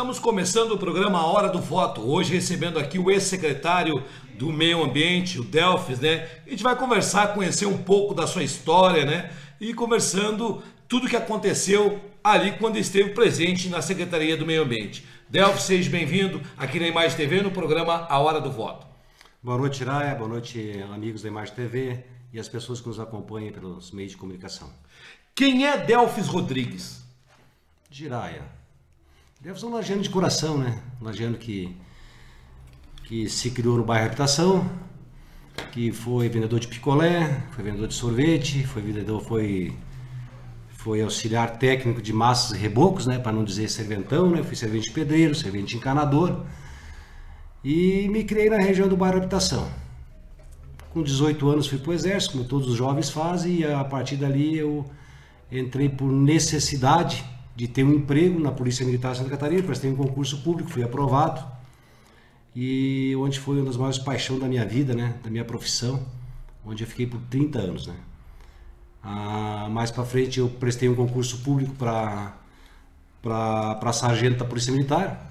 Estamos começando o programa A Hora do Voto. Hoje recebendo aqui o ex-secretário do Meio Ambiente, o Delfis, né? A gente vai conversar, conhecer um pouco da sua história, né? E conversando tudo que aconteceu ali quando esteve presente na Secretaria do Meio Ambiente. Delfis, seja bem-vindo aqui na Imagem TV no programa A Hora do Voto. Boa noite, Raia. Boa noite, amigos da Imagem TV e as pessoas que nos acompanham pelos meios de comunicação. Quem é Delfis Rodrigues? Giraia. Deve ser um lajeano de coração, né? Um lajeano que, que se criou no bairro Habitação, que foi vendedor de picolé, foi vendedor de sorvete, foi vendedor, foi, foi auxiliar técnico de massas e rebocos, né? Para não dizer serventão, né? Fui servente pedreiro, servente encanador. E me criei na região do bairro Habitação. Com 18 anos fui para o exército, como todos os jovens fazem, e a partir dali eu entrei por necessidade de ter um emprego na Polícia Militar de Santa Catarina, prestei um concurso público, fui aprovado. E onde foi uma das maiores paixões da minha vida, né, da minha profissão, onde eu fiquei por 30 anos, né. Ah, mais para frente eu prestei um concurso público para para sargento da Polícia Militar,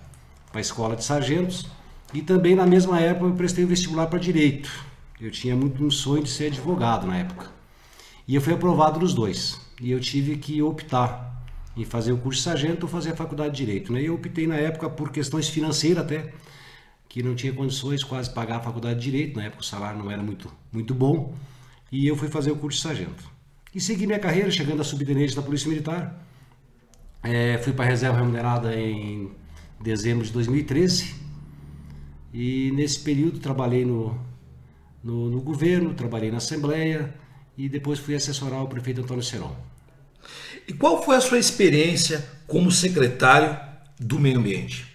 para a escola de sargentos, e também na mesma época eu prestei o vestibular para direito. Eu tinha muito um sonho de ser advogado na época. E eu fui aprovado nos dois. E eu tive que optar em fazer o curso de sargento ou fazer a faculdade de Direito. Né? Eu optei na época por questões financeiras até, que não tinha condições quase pagar a faculdade de Direito, na época o salário não era muito, muito bom, e eu fui fazer o curso de sargento. E segui minha carreira, chegando a subtenente da Polícia Militar. É, fui para a reserva remunerada em dezembro de 2013, e nesse período trabalhei no, no, no governo, trabalhei na Assembleia, e depois fui assessorar o prefeito Antônio Seron. E qual foi a sua experiência como secretário do Meio Ambiente?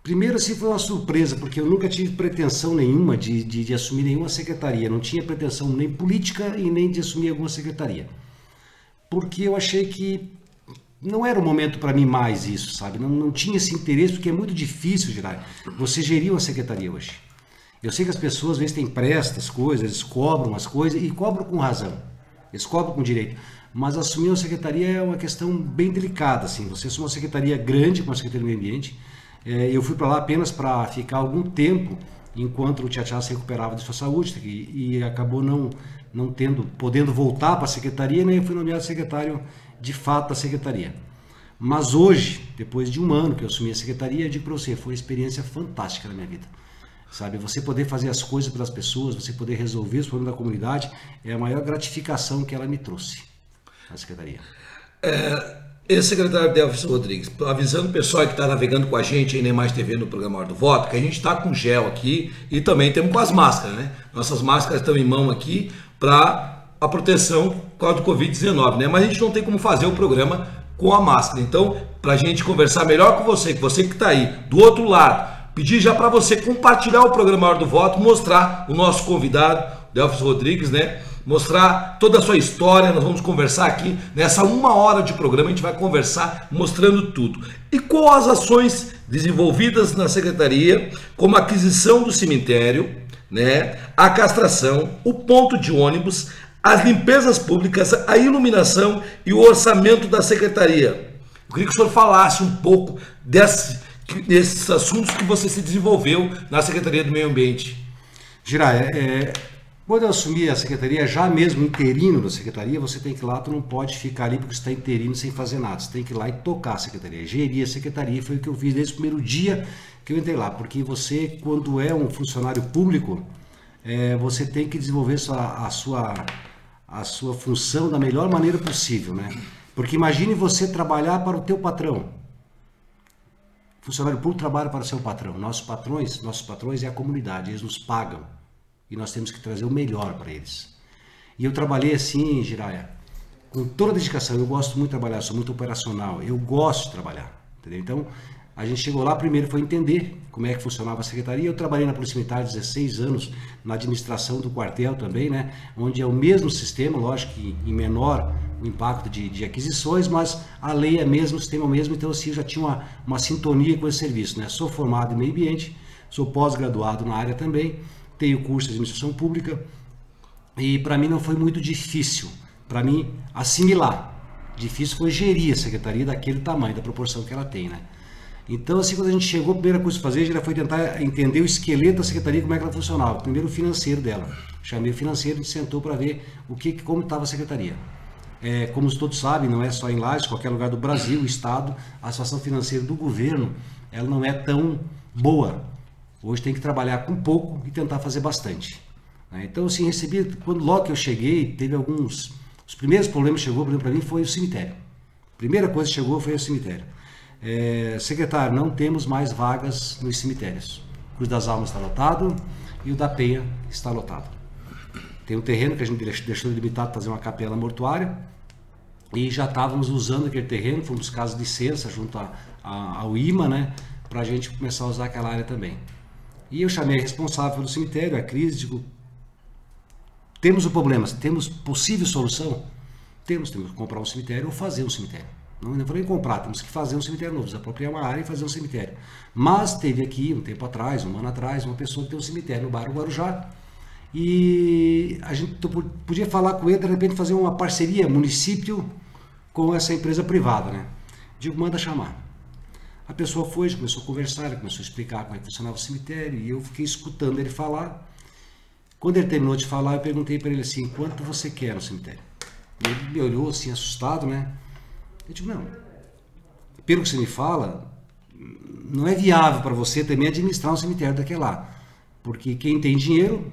Primeiro, assim, foi uma surpresa, porque eu nunca tive pretensão nenhuma de, de, de, assumir nenhuma secretaria. Não tinha pretensão nem política e nem de assumir alguma secretaria. Porque eu achei que não era o momento para mim mais isso, sabe? Não, não tinha esse interesse, porque é muito difícil, gerar. você gerir uma secretaria hoje. Eu sei que as pessoas às vezes têm presta as coisas, eles cobram as coisas e cobram com razão. Eles cobram com direito mas assumir uma secretaria é uma questão bem delicada. Assim. Você assume uma secretaria grande como a Secretaria do Meio Ambiente. É, eu fui para lá apenas para ficar algum tempo enquanto o Tchatchá se recuperava de sua saúde e, e acabou não, não tendo, podendo voltar para a secretaria, né? eu fui nomeado secretário de fato da secretaria. Mas hoje, depois de um ano que eu assumi a secretaria, eu digo para você, foi uma experiência fantástica na minha vida. Sabe, você poder fazer as coisas pelas pessoas, você poder resolver os problemas da comunidade, é a maior gratificação que ela me trouxe na secretaria? É, Ex-secretário Delvis Rodrigues, avisando o pessoal que está navegando com a gente aí na Mais TV no programa Hora do Voto, que a gente está com gel aqui e também temos com as máscaras, né? Nossas máscaras estão em mão aqui para a proteção por causa do Covid-19, né? Mas a gente não tem como fazer o programa com a máscara. Então, para a gente conversar melhor com você, que você que está aí do outro lado, pedir já para você compartilhar o programa Hora do Voto, mostrar o nosso convidado, Delvis Rodrigues, né? Mostrar toda a sua história. Nós vamos conversar aqui nessa uma hora de programa. A gente vai conversar mostrando tudo. E quais as ações desenvolvidas na secretaria, como a aquisição do cemitério, né, a castração, o ponto de ônibus, as limpezas públicas, a iluminação e o orçamento da secretaria. Eu queria que o senhor falasse um pouco desse, desses assuntos que você se desenvolveu na Secretaria do Meio Ambiente. Girar, é, é quando eu assumi a secretaria, já mesmo interino da secretaria, você tem que ir lá, tu não pode ficar ali porque está interino sem fazer nada. Você tem que ir lá e tocar a secretaria, gerir a secretaria. Foi o que eu fiz desde o primeiro dia que eu entrei lá. Porque você, quando é um funcionário público, é, você tem que desenvolver sua, a, sua, a sua função da melhor maneira possível, né? Porque imagine você trabalhar para o teu patrão. Funcionário público trabalha para o seu patrão. Nossos patrões, nossos patrões é a comunidade, eles nos pagam e nós temos que trazer o melhor para eles. E eu trabalhei assim, Jiraya, com toda a dedicação. Eu gosto muito de trabalhar, sou muito operacional. Eu gosto de trabalhar, entendeu? Então, a gente chegou lá primeiro foi entender como é que funcionava a secretaria. Eu trabalhei na Polícia Militar 16 anos na administração do quartel também, né? Onde é o mesmo sistema, lógico que em menor o impacto de, de aquisições, mas a lei é mesmo, o sistema é mesmo, então assim, eu já tinha uma, uma sintonia com esse serviço, né? Sou formado em meio ambiente, sou pós-graduado na área também tenho curso de administração pública e para mim não foi muito difícil para mim assimilar. Difícil foi gerir a secretaria daquele tamanho, da proporção que ela tem, né? Então, assim, quando a gente chegou, a primeira coisa que fazer já foi tentar entender o esqueleto da secretaria, como é que ela funcionava. Primeiro, o financeiro dela. Chamei o financeiro, a gente sentou para ver o que, como estava a secretaria. É, como todos sabem, não é só em Lages, qualquer lugar do Brasil, Estado, a situação financeira do governo, ela não é tão boa. Hoje tem que trabalhar com pouco e tentar fazer bastante. Né? Então, assim, recebi, quando logo que eu cheguei, teve alguns. Os primeiros problemas que chegou para mim foi o cemitério. A primeira coisa que chegou foi o cemitério. É, secretário, não temos mais vagas nos cemitérios. Cruz das Almas está lotado e o da Penha está lotado. Tem um terreno que a gente deixou delimitado para fazer uma capela mortuária e já estávamos usando aquele terreno, fomos casos de licença junto a, a, ao IMA, né, para a gente começar a usar aquela área também. E eu chamei a responsável pelo cemitério, a crise, digo, temos o problema, temos possível solução? Temos, temos que comprar um cemitério ou fazer um cemitério. Não, não nem comprar, temos que fazer um cemitério novo, desapropriar uma área e fazer um cemitério. Mas teve aqui, um tempo atrás, um ano atrás, uma pessoa que tem um cemitério no bairro Guarujá, e a gente podia falar com ele, de repente fazer uma parceria município com essa empresa privada, né? Digo, manda chamar. A pessoa foi, começou a conversar, começou a explicar como é que funcionava o cemitério, e eu fiquei escutando ele falar. Quando ele terminou de falar, eu perguntei para ele assim, quanto você quer no cemitério? Ele me olhou assim, assustado, né? Eu digo, não, pelo que você me fala, não é viável para você também administrar um cemitério daquele lá. Porque quem tem dinheiro,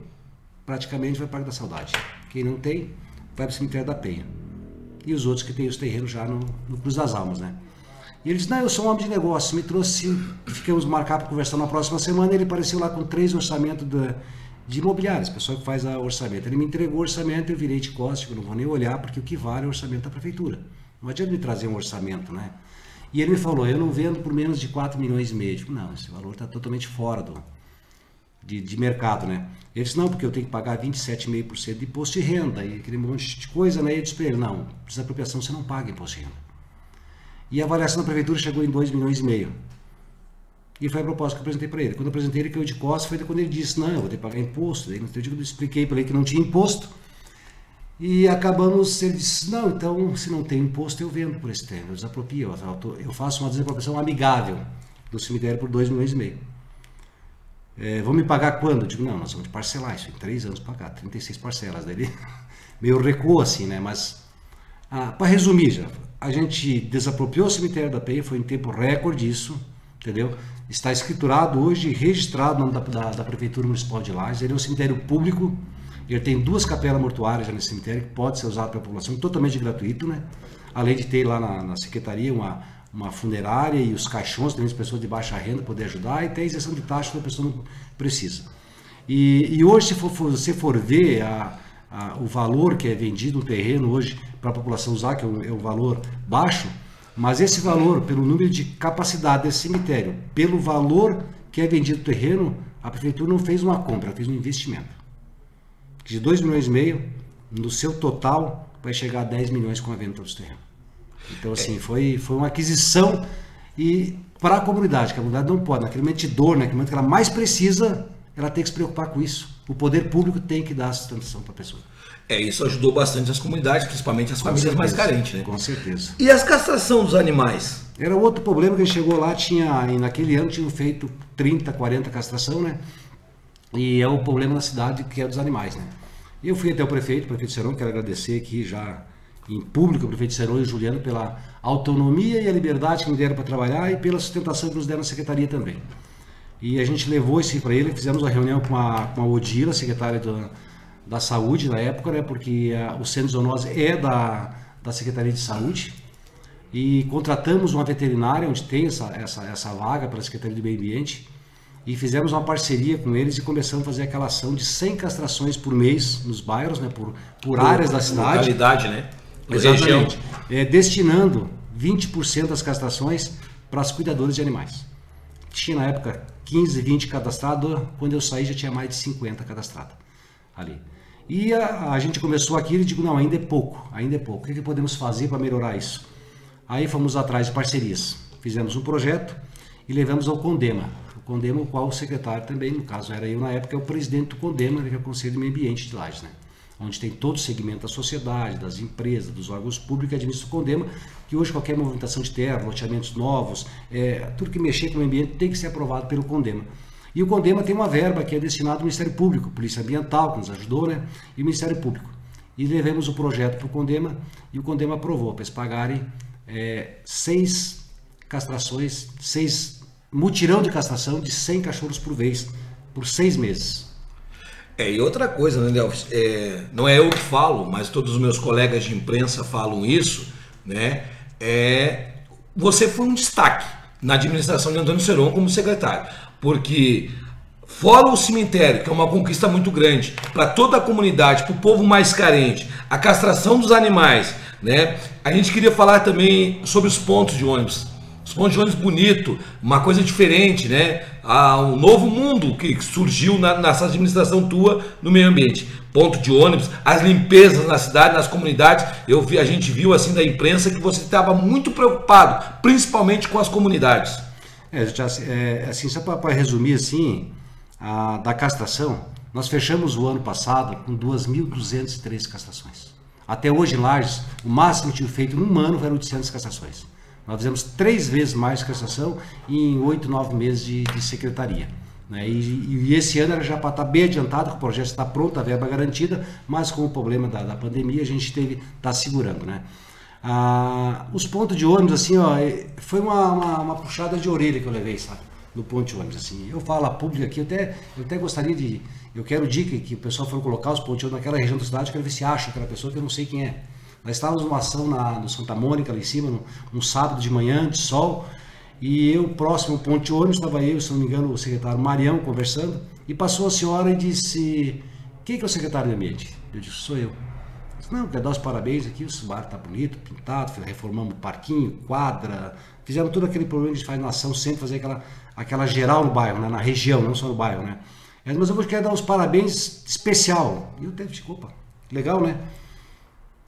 praticamente vai para o da Saudade. Quem não tem, vai para o cemitério da Penha. E os outros que têm os terrenos já no, no Cruz das Almas, né? E ele disse, não, eu sou um homem de negócio, me trouxe, ficamos marcar para conversar na próxima semana, ele apareceu lá com três orçamentos de, imobiliários, pessoa que faz o orçamento. Ele me entregou o orçamento, eu virei de costas, eu não vou nem olhar, porque o que vale é o orçamento da prefeitura. Não adianta me trazer um orçamento, né? E ele me falou, eu não vendo por menos de 4 milhões e meio. Digo, não, esse valor está totalmente fora do, de, de, mercado, né? Ele disse, não, porque eu tenho que pagar 27,5% de imposto de renda e aquele monte de coisa, né? E eu disse para ele, não, desapropriação você não paga imposto de renda. E a avaliação da prefeitura chegou em 2 milhões e meio. E foi a proposta que eu apresentei para ele. Quando eu apresentei ele, que eu de costas, foi quando ele disse, não, eu vou ter que pagar imposto. Daí, eu, expliquei para ele que não tinha imposto. E acabamos, ele disse, não, então se não tem imposto eu vendo por esse terreno, eu desapropio, eu faço uma desapropriação amigável do cemitério por 2 milhões e meio. É, vão me pagar quando? Eu digo, não, nós vamos parcelar isso, em 3 anos pagar, 36 parcelas. Daí ele meio recuou assim, né? Mas, ah, para resumir já, a gente desapropriou o cemitério da Penha, foi em tempo recorde isso, entendeu? Está escriturado hoje, registrado no nome da, da, da Prefeitura Municipal de Lages, ele é um cemitério público, ele tem duas capelas mortuárias já nesse cemitério que pode ser usado pela população, totalmente gratuito, né? Além de ter lá na, na secretaria uma, uma funerária e os caixões também as pessoas de baixa renda poder ajudar e tem isenção de taxa que a pessoa não precisa. E, e hoje, se for, você for ver a, a, o valor que é vendido no terreno hoje para a população usar, que é um, é um valor baixo, mas esse valor, pelo número de capacidade desse cemitério, pelo valor que é vendido o terreno, a prefeitura não fez uma compra, fez um investimento de 2 milhões e meio, no seu total vai chegar a 10 milhões com a venda dos terrenos. Então, assim, é. foi, foi uma aquisição e para a comunidade, que a comunidade não pode, naquele momento de dor, naquele momento que ela mais precisa, ela tem que se preocupar com isso. O poder público tem que dar sustentação para a pessoa. É, isso ajudou bastante as comunidades, principalmente as com famílias certeza, mais carentes, né? Com certeza. E as castração dos animais? Era outro problema que chegou lá, tinha, naquele ano tinham feito 30, 40 castração, né? E é o problema na cidade que é dos animais, né? Eu fui até o prefeito, o prefeito Serão, quero agradecer aqui já em público o prefeito Serão e o Juliano pela autonomia e a liberdade que me deram para trabalhar e pela sustentação que nos deram na secretaria também. E a gente levou isso para ele, fizemos uma reunião com a, com a Odila, secretária do, da Saúde na época, né, porque a, o Centro de Zoonose é da, da Secretaria de Saúde, e contratamos uma veterinária onde tem essa, essa, essa vaga para a Secretaria do Meio Ambiente, e fizemos uma parceria com eles e começamos a fazer aquela ação de 100 castrações por mês nos bairros, né, por, por, por áreas da cidade. Localidade, né? Exatamente. É, destinando 20% das castrações para os cuidadores de animais. Tinha na época 15, 20 cadastrados, quando eu saí já tinha mais de 50 cadastrados ali. E a, a gente começou aqui e digo, não, ainda é pouco, ainda é pouco. O que, que podemos fazer para melhorar isso? Aí fomos atrás de parcerias. Fizemos um projeto e levamos ao Condema, Condema, o qual o secretário também, no caso era eu na época, é o presidente do Condema, que é o Conselho de Meio Ambiente de Lages. Né? onde tem todo o segmento da sociedade, das empresas, dos órgãos públicos que administram o Condema, que hoje qualquer movimentação de terra, loteamentos novos, é, tudo que mexer com o meio ambiente tem que ser aprovado pelo Condema. E o Condema tem uma verba que é destinada ao Ministério Público, Polícia Ambiental, que nos ajudou, né? E o Ministério Público. E levamos o projeto para o Condema e o Condema aprovou para eles pagarem é, seis castrações, seis mutirão de castração de 100 cachorros por vez, por seis meses. É, e outra coisa, né, Delvis? É, não é eu que falo, mas todos os meus colegas de imprensa falam isso, né? É, você foi um destaque na administração de Antônio Seron como secretário, porque fora o cemitério, que é uma conquista muito grande para toda a comunidade, para o povo mais carente, a castração dos animais, né? A gente queria falar também sobre os pontos de ônibus. Os pontos de ônibus bonito, uma coisa diferente, né? Ah, um novo mundo que surgiu na, nessa administração tua no meio ambiente. Ponto de ônibus, as limpezas na cidade, nas comunidades. Eu vi, a gente viu assim da imprensa que você estava muito preocupado, principalmente com as comunidades. É, já, é assim, só para resumir assim, a, da castração, nós fechamos o ano passado com 2.203 castrações. Até hoje em Lages, o máximo que tinha feito num ano foram 800 castrações. Nós fizemos três vezes mais castração em oito, nove meses de, de secretaria. Né? E, e, esse ano era já para estar tá bem adiantado, o projeto está pronto, a verba garantida, mas com o problema da, da pandemia a gente teve está segurando. Né? Ah, os pontos de ônibus, assim, ó, é, foi uma, uma, uma, puxada de orelha que eu levei, sabe? No ponto de ônibus, assim. Eu falo a pública aqui, eu até, eu até gostaria de. Eu quero dica que o pessoal for colocar os pontos de ônibus naquela região da cidade, eu quero ver se acha aquela pessoa que eu não sei quem é. Nós estávamos numa ação na, no Santa Mônica, lá em cima, no, um sábado de manhã, de sol, e eu, próximo ao ponto de ônibus, estava eu, se não me engano, o secretário Marião conversando, e passou a senhora e disse: Quem que é o secretário do ambiente? Eu disse: Sou eu. Não, quero dar os parabéns aqui, o bar está bonito, pintado, reformamos o parquinho, quadra, fizemos todo aquele problema gente faz na ação, sempre fazer aquela, aquela geral no bairro, né? na região, não só no bairro, né? Mas eu vou querer dar os parabéns especial. E até disse, opa, legal, né?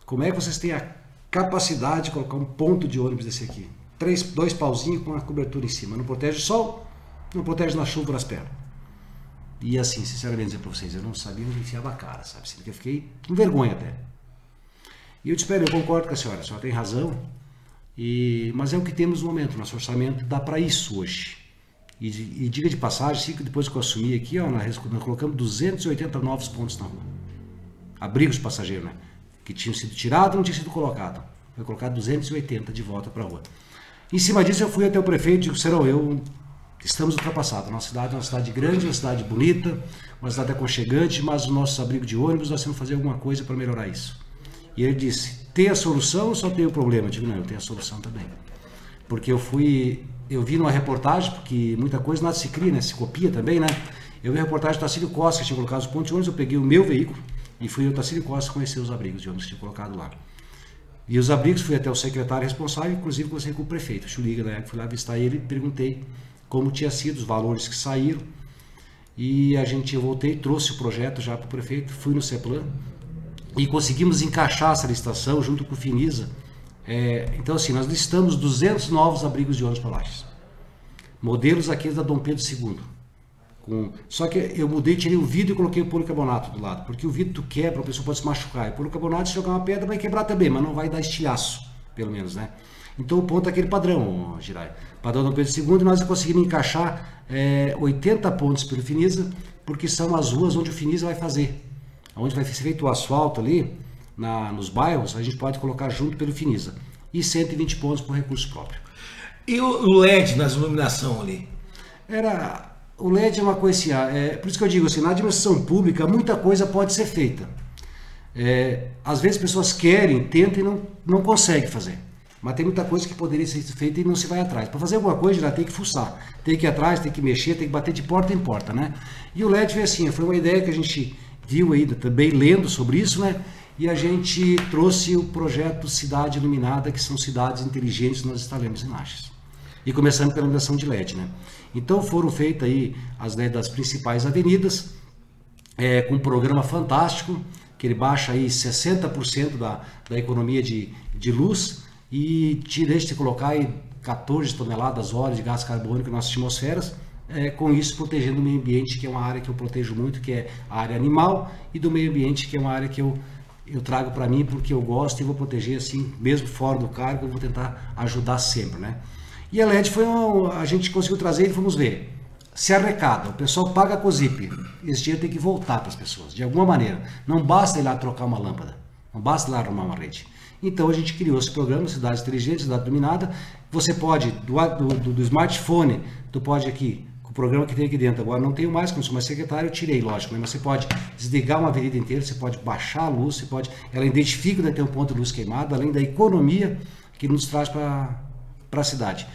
Como é que vocês têm a capacidade de colocar um ponto de ônibus desse aqui? Três, dois pauzinhos com a cobertura em cima. Não protege o sol, não protege na chuva nas pernas. E assim, sinceramente dizer para vocês, eu não sabia onde enfiava a cara, sabe? Eu fiquei com vergonha até. E eu te espero, eu concordo com a senhora, a senhora tem razão. E, mas é o que temos no momento, nosso orçamento dá para isso hoje. E, e diga de passagem, que depois que eu assumi aqui, ó, nós, nós colocamos 280 novos pontos na rua. Abrigos passageiros, né? que tinham sido tirados não tinham sido colocados. Foi colocado 280 de volta para a rua. Em cima disso, eu fui até o prefeito e digo, Serão, eu estamos ultrapassados. Nossa cidade é uma cidade grande, uma cidade bonita, uma cidade aconchegante, mas o nosso abrigo de ônibus, nós temos que fazer alguma coisa para melhorar isso. E ele disse, tem a solução ou só tem o problema? Eu digo, não, eu tenho a solução também. Porque eu fui, eu vi numa reportagem, porque muita coisa nada se cria, né? se copia também, né? Eu vi a reportagem do Tarcílio Costa, que tinha colocado os pontos de ônibus, eu peguei o meu veículo, e fui ao Tacílio Costa conhecer os abrigos de ônibus que tinha colocado lá. E os abrigos, fui até o secretário responsável, inclusive conversei com o prefeito, Chuliga, época, fui lá visitar ele e perguntei como tinha sido, os valores que saíram. E a gente, eu voltei, trouxe o projeto já para o prefeito, fui no CEPLAN e conseguimos encaixar essa licitação junto com o Finisa. É, então, assim, nós listamos 200 novos abrigos de ônibus para. Modelos aqueles da Dom Pedro II com... Só que eu mudei, tirei o vidro e coloquei o policarbonato do lado, porque o vidro tu quebra, a pessoa pode se machucar. E o policarbonato, se jogar uma pedra, vai quebrar também, mas não vai dar estilhaço, pelo menos, né? Então o ponto é aquele padrão, Girai. Padrão do Pedro II, nós conseguimos encaixar é, 80 pontos pelo Finisa, porque são as ruas onde o Finisa vai fazer. Onde vai ser feito o asfalto ali, na, nos bairros, a gente pode colocar junto pelo Finisa. E 120 pontos por recurso próprio. E o LED nas iluminação ali? Era o LED é uma coisa assim, ah, é, por isso que eu digo assim, na administração pública muita coisa pode ser feita. É, às vezes pessoas querem, tentam e não, não conseguem fazer. Mas tem muita coisa que poderia ser feita e não se vai atrás. Para fazer alguma coisa já tem que fuçar, tem que ir atrás, tem que mexer, tem que bater de porta em porta, né? E o LED foi assim, foi uma ideia que a gente viu aí também lendo sobre isso, né? E a gente trouxe o projeto Cidade Iluminada, que são cidades inteligentes nós instalamos em Lages. E começando pela iluminação de LED, né? Então foram feitas aí as LED das principais avenidas, é, com um programa fantástico, que ele baixa aí 60% da, da economia de, de luz e te deixa de colocar aí 14 toneladas hora de gás carbônico nas atmosferas, é, com isso protegendo o meio ambiente, que é uma área que eu protejo muito, que é a área animal, e do meio ambiente, que é uma área que eu, eu trago para mim porque eu gosto e vou proteger assim, mesmo fora do cargo, eu vou tentar ajudar sempre, né? E a LED foi uma, a gente conseguiu trazer e vamos ver. Se arrecada, o pessoal paga a COSIP, esse dinheiro tem que voltar para as pessoas, de alguma maneira. Não basta ir lá trocar uma lâmpada, não basta ir lá arrumar uma rede. Então a gente criou esse programa, Cidades Inteligentes, Cidade Dominada. Você pode, do, do, do smartphone, tu pode aqui, programa que tem aqui dentro, agora não tenho mais, como mais secretário, eu tirei, lógico, né? mas você pode desligar uma avenida inteira, você pode baixar a luz, você pode, ela identifica onde tem um ponto de luz queimado, além da economia que nos traz para a cidade.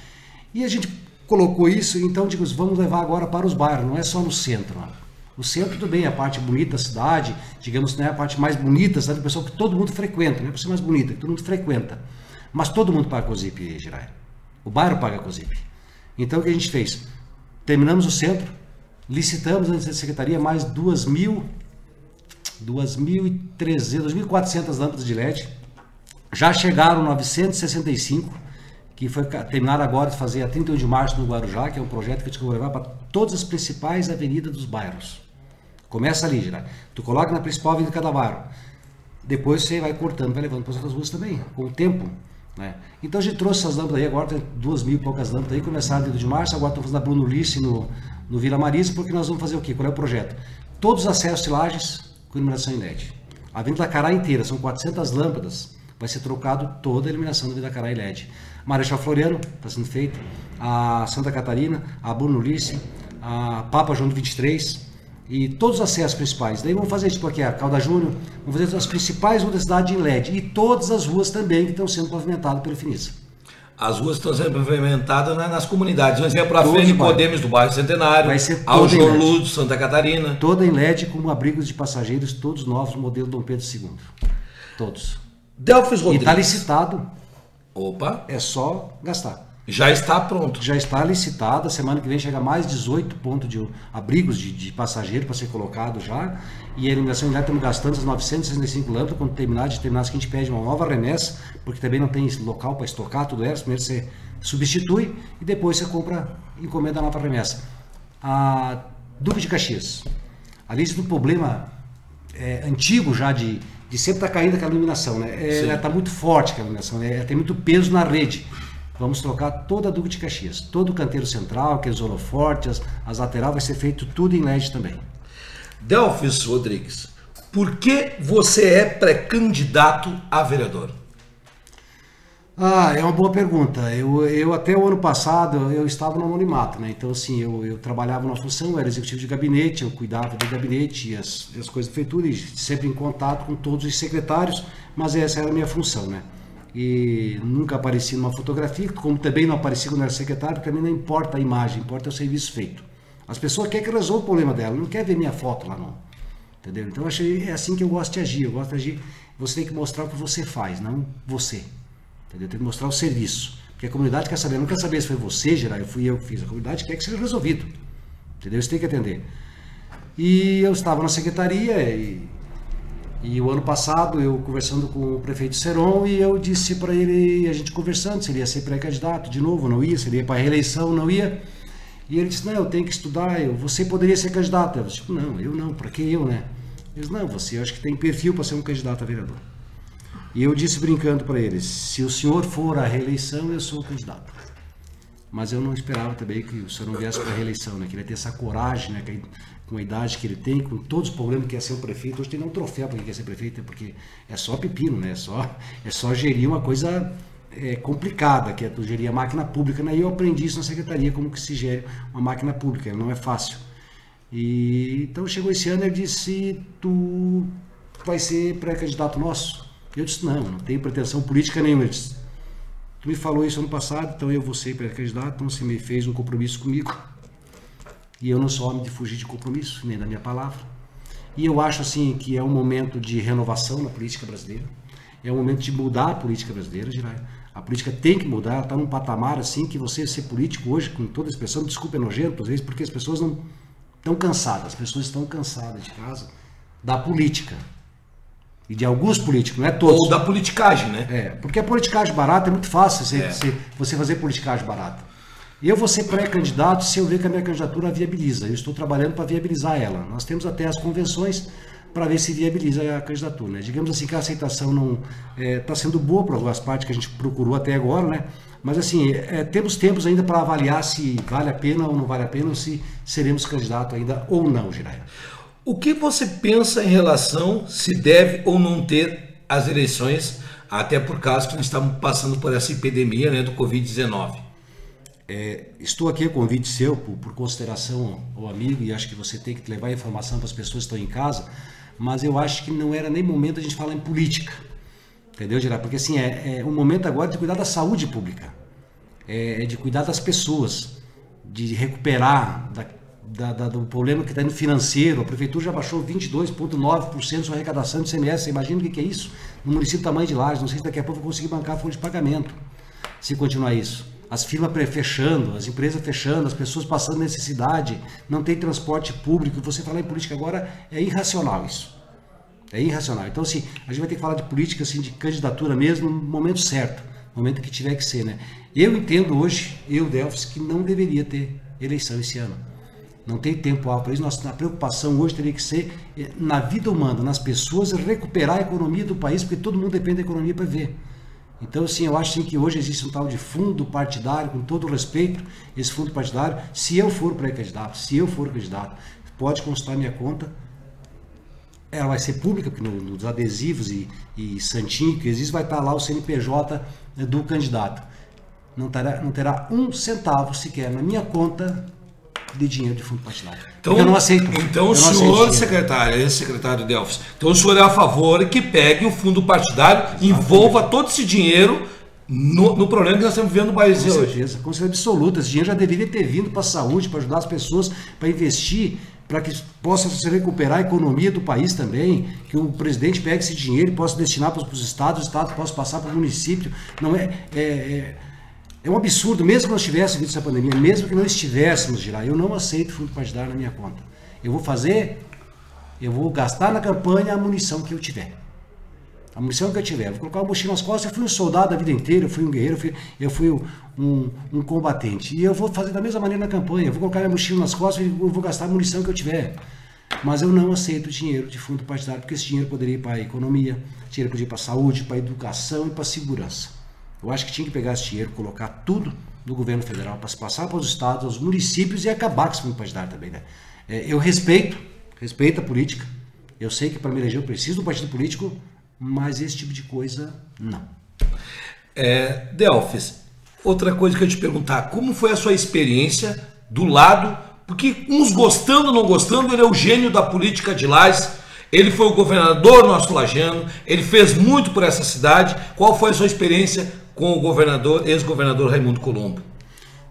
E a gente colocou isso, então digo, vamos levar agora para os bairros, não é só no centro. Não. O centro, tudo bem, é a parte bonita da cidade, digamos, não é a parte mais bonita da cidade, o pessoal que todo mundo frequenta, não é para ser mais bonita, que todo mundo frequenta. Mas todo mundo paga COSIP, Girai. O bairro paga COSIP. Então o que a gente fez? Terminamos o centro, licitamos da secretaria mais 2.000, 2.300, 2.400 lâmpadas de LED. Já chegaram 965 que foi terminado agora de fazer a 31 de março no Guarujá, que é um projeto que a gente vai levar para todas as principais avenidas dos bairros. Começa ali, Gerard. Tu coloca na principal avenida de cada bairro. Depois você vai cortando, vai levando para as outras ruas também, com o tempo. Né? Então a gente trouxe essas lâmpadas aí, agora tem duas mil e poucas lâmpadas aí, começaram no de março, agora estamos fazendo a Bruno Lice no, no Vila Marisa, porque nós vamos fazer o quê? Qual é o projeto? Todos os acessos de lajes com iluminação LED. A Avenida Cará inteira, são 400 lâmpadas, vai ser trocado toda a iluminação da Avenida Cará LED. Marechal Floriano está sendo feito, a Santa Catarina, a Bruno Lice, a Papa João 23 e todos os acessos principais. Daí vamos fazer tipo aqui, a Calda Júnior, vamos fazer as principais ruas da cidade em LED e todas as ruas também que estão sendo pavimentadas pelo Finisa. As ruas estão sendo pavimentadas nas comunidades. Nós exemplo, a Frente Podemos do bairro Centenário, Vai ser ao Jorludo, Santa Catarina. Toda em LED com abrigos de passageiros, todos novos, modelo Dom Pedro II. Todos. Delfis Rodrigues. E está licitado Opa. É só gastar. Já está pronto. Já está licitado. Semana que vem chega mais 18 pontos de abrigos de, de passageiro para ser colocado já. E a iluminação já estamos gastando as 965 lâmpadas. Quando terminar de terminar, a gente pede uma nova remessa, porque também não tem local para estocar tudo isso. Primeiro você substitui e depois você compra, encomenda a nova remessa. A Duque de Caxias. Ali existe um problema é, antigo já de de sempre estar tá caindo aquela iluminação, né? É, ela está muito forte aquela iluminação, né? ela tem muito peso na rede. Vamos trocar toda a Duque de Caxias, todo o canteiro central, aqueles holofortes, as, as lateral, vai ser feito tudo em LED também. Delfis Rodrigues, por que você é pré-candidato a vereador? Ah, é uma boa pergunta. Eu, eu até o ano passado eu estava no anonimato, né? Então assim, eu, eu trabalhava na função, eu era executivo de gabinete, eu cuidava do gabinete e as, as coisas da prefeitura, e sempre em contato com todos os secretários, mas essa era a minha função, né? E nunca apareci numa fotografia, como também não apareci quando era secretário, para mim não importa a imagem, importa o serviço feito. As pessoas querem que resolva o problema dela, não quer ver minha foto lá não. Entendeu? Então achei, é assim que eu gosto de agir, eu gosto de agir, você tem que mostrar o que você faz, não você. Entendeu? Tem que mostrar o serviço. Porque a comunidade quer saber, não quer saber se foi você, gerar, eu fui eu que fiz. A comunidade quer que seja resolvido. Entendeu? Você tem que atender. E eu estava na secretaria e, e o ano passado eu conversando com o prefeito Seron e eu disse para ele, a gente conversando, se ele ia ser pré-candidato de novo, não ia, se ele ia para a reeleição, não ia. E ele disse, não, eu tenho que estudar, eu, você poderia ser candidato. Eu disse, tipo, não, eu não, para que eu, né? Ele disse, não, você acho que tem perfil para ser um candidato a vereador. E eu disse brincando para eles: se o senhor for à reeleição, eu sou o candidato. Mas eu não esperava também que o senhor não viesse para a reeleição, né? Que ele ia ter essa coragem, né? Com a idade que ele tem, com todos os problemas que é ser o prefeito. Hoje tem um troféu para quem quer ser prefeito, porque é só pepino, né? É só, é só gerir uma coisa é, complicada, que é tu gerir a máquina pública. Né? E eu aprendi isso na secretaria, como que se gere uma máquina pública, não é fácil. E então chegou esse ano e disse: tu vai ser pré-candidato nosso. Eu disse, não, não tenho pretensão política nenhuma. Ele disse, tu me falou isso ano passado, então eu vou ser pré-candidato, então você me fez um compromisso comigo. E eu não sou homem de fugir de compromisso, nem da minha palavra. E eu acho assim que é um momento de renovação na política brasileira. É um momento de mudar a política brasileira, Girai. A política tem que mudar, está num patamar assim que você ser político hoje, com toda a expressão, desculpa, é nojento, às vezes, porque as pessoas não estão cansadas, as pessoas estão cansadas de casa da política. E de alguns políticos, não é todos. Ou da politicagem, né? É, porque a politicagem barata é muito fácil você, é. você fazer politicagem barata. Eu vou ser pré-candidato se eu ver que a minha candidatura viabiliza. Eu estou trabalhando para viabilizar ela. Nós temos até as convenções para ver se viabiliza a candidatura. Né? Digamos assim que a aceitação não está é, sendo boa para as partes que a gente procurou até agora, né? Mas assim, é, temos tempos ainda para avaliar se vale a pena ou não vale a pena, ou se seremos candidato ainda ou não, Giraia. O que você pensa em relação se deve ou não ter as eleições, até por causa que nós estamos passando por essa epidemia né, do Covid-19? É, estou aqui a convite seu, por, por, consideração ao amigo, e acho que você tem que levar informação para as pessoas que estão em casa, mas eu acho que não era nem momento a gente falar em política. Entendeu, Gerard? Porque assim, é, é um momento agora de cuidar da saúde pública, é, é de cuidar das pessoas, de recuperar da, da, da, do problema que está no financeiro. A prefeitura já baixou 22,9% sua arrecadação de CMS. Imagina o que, que é isso? No município do tamanho de Lages, não sei se daqui a pouco vou conseguir bancar a folha de pagamento, se continuar isso. As firmas fechando, as empresas fechando, as pessoas passando necessidade, não tem transporte público. Você falar em política agora é irracional isso. É irracional. Então, assim, a gente vai ter que falar de política, assim, de candidatura mesmo, no momento certo, no momento que tiver que ser, né? Eu entendo hoje, eu, Delfis, que não deveria ter eleição esse ano. Não tem tempo para isso. Nossa, preocupação hoje teria que ser eh, na vida humana, nas pessoas, recuperar a economia do país, porque todo mundo depende da economia para ver. Então, assim, eu acho sim, que hoje existe um tal de fundo partidário, com todo o respeito, esse fundo partidário, se eu for pré-candidato, se eu for candidato, pode consultar minha conta, ela vai ser pública, porque nos adesivos e, e santinho que existe, vai estar lá o CNPJ né, do candidato. Não terá, não terá um centavo sequer na minha conta de dinheiro de fundo partidário. Então, eu não aceito. Então, o senhor secretário, esse secretário Delfos, então o senhor é a favor que pegue o fundo partidário, e envolva todo esse dinheiro no, no, problema que nós estamos vivendo no país com hoje. Certeza, com certeza absoluta. Esse dinheiro já deveria ter vindo para a saúde, para ajudar as pessoas, para investir para que possa se recuperar a economia do país também, que o presidente pegue esse dinheiro e possa destinar para os estados, os estados possam passar para o município. Não é, é, é, é, um absurdo, mesmo que nós tivéssemos visto essa pandemia, mesmo que não estivéssemos girar, eu não aceito fundo partidário na minha conta. Eu vou fazer, eu vou gastar na campanha a munição que eu tiver a munição que eu tiver. Vou colocar uma mochila nas costas. Eu fui um soldado a vida inteira, eu fui um guerreiro, eu fui, eu fui um, um, combatente. E eu vou fazer da mesma maneira na campanha. Eu vou colocar minha mochila nas costas e vou gastar a munição que eu tiver. Mas eu não aceito dinheiro de fundo partidário, porque esse dinheiro poderia ir para a economia, dinheiro poderia ir para a saúde, para a educação e para a segurança. Eu acho que tinha que pegar esse dinheiro, colocar tudo no governo federal para se passar para os estados, aos municípios e acabar com esse fundo partidário também. Né? É, eu respeito, respeito a política. Eu sei que para me eleger eu preciso do partido político, mas esse tipo de coisa, não. É, Delfis, outra coisa que eu te perguntar, como foi a sua experiência do lado, porque uns gostando ou não gostando, ele é o gênio da política de Lages, ele foi o governador nosso lajano, ele fez muito por essa cidade. Qual foi a sua experiência com o governador, ex-governador Raimundo Colombo?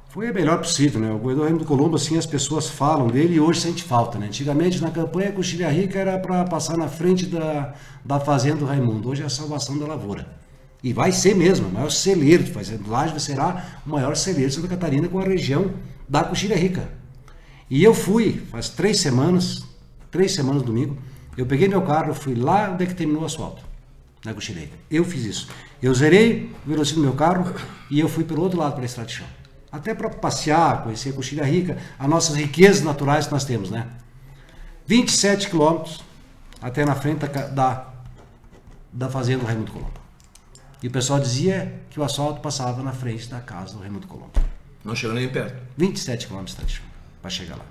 Foi a melhor possível, né? O governador Raimundo Colombo, assim, as pessoas falam dele e hoje sente falta, né? Antigamente, na campanha, Coxilha Rica era para passar na frente da, da fazenda do Raimundo. Hoje é a salvação da lavoura. E vai ser mesmo, o maior celeiro de fazenda. Laje será o maior celeiro de Santa Catarina com a região da Coxilha Rica. E eu fui, faz três semanas, três semanas domingo, eu peguei meu carro, fui lá onde é que terminou o asfalto, na Rica. Eu fiz isso. Eu zerei o velocímetro do meu carro e eu fui pelo outro lado para a estrada de chão até para passear, conhecer a Coxilha Rica, as nossas riquezas naturais que nós temos, né? 27 quilômetros até na frente da, da fazenda do Raimundo Colombo. E o pessoal dizia que o asfalto passava na frente da casa do Raimundo Colombo. Não chegou nem perto. 27 quilômetros para chegar lá.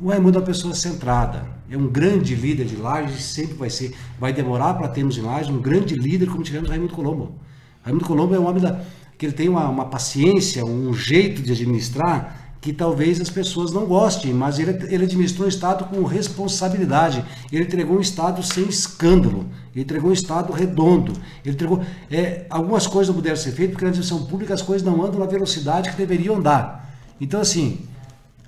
O Raimundo é uma pessoa centrada, é um grande líder de Lages, sempre vai ser, vai demorar para termos em Lages um grande líder como tivemos Raimundo Colombo. Raimundo Colombo é um homem da, que ele tem uma, uma paciência, um jeito de administrar que talvez as pessoas não gostem, mas ele, ele administrou um Estado com responsabilidade. Ele entregou um Estado sem escândalo. Ele entregou um Estado redondo. Ele entregou. É, algumas coisas não puderam ser feitas, porque na administração pública as coisas não andam na velocidade que deveriam andar. Então, assim,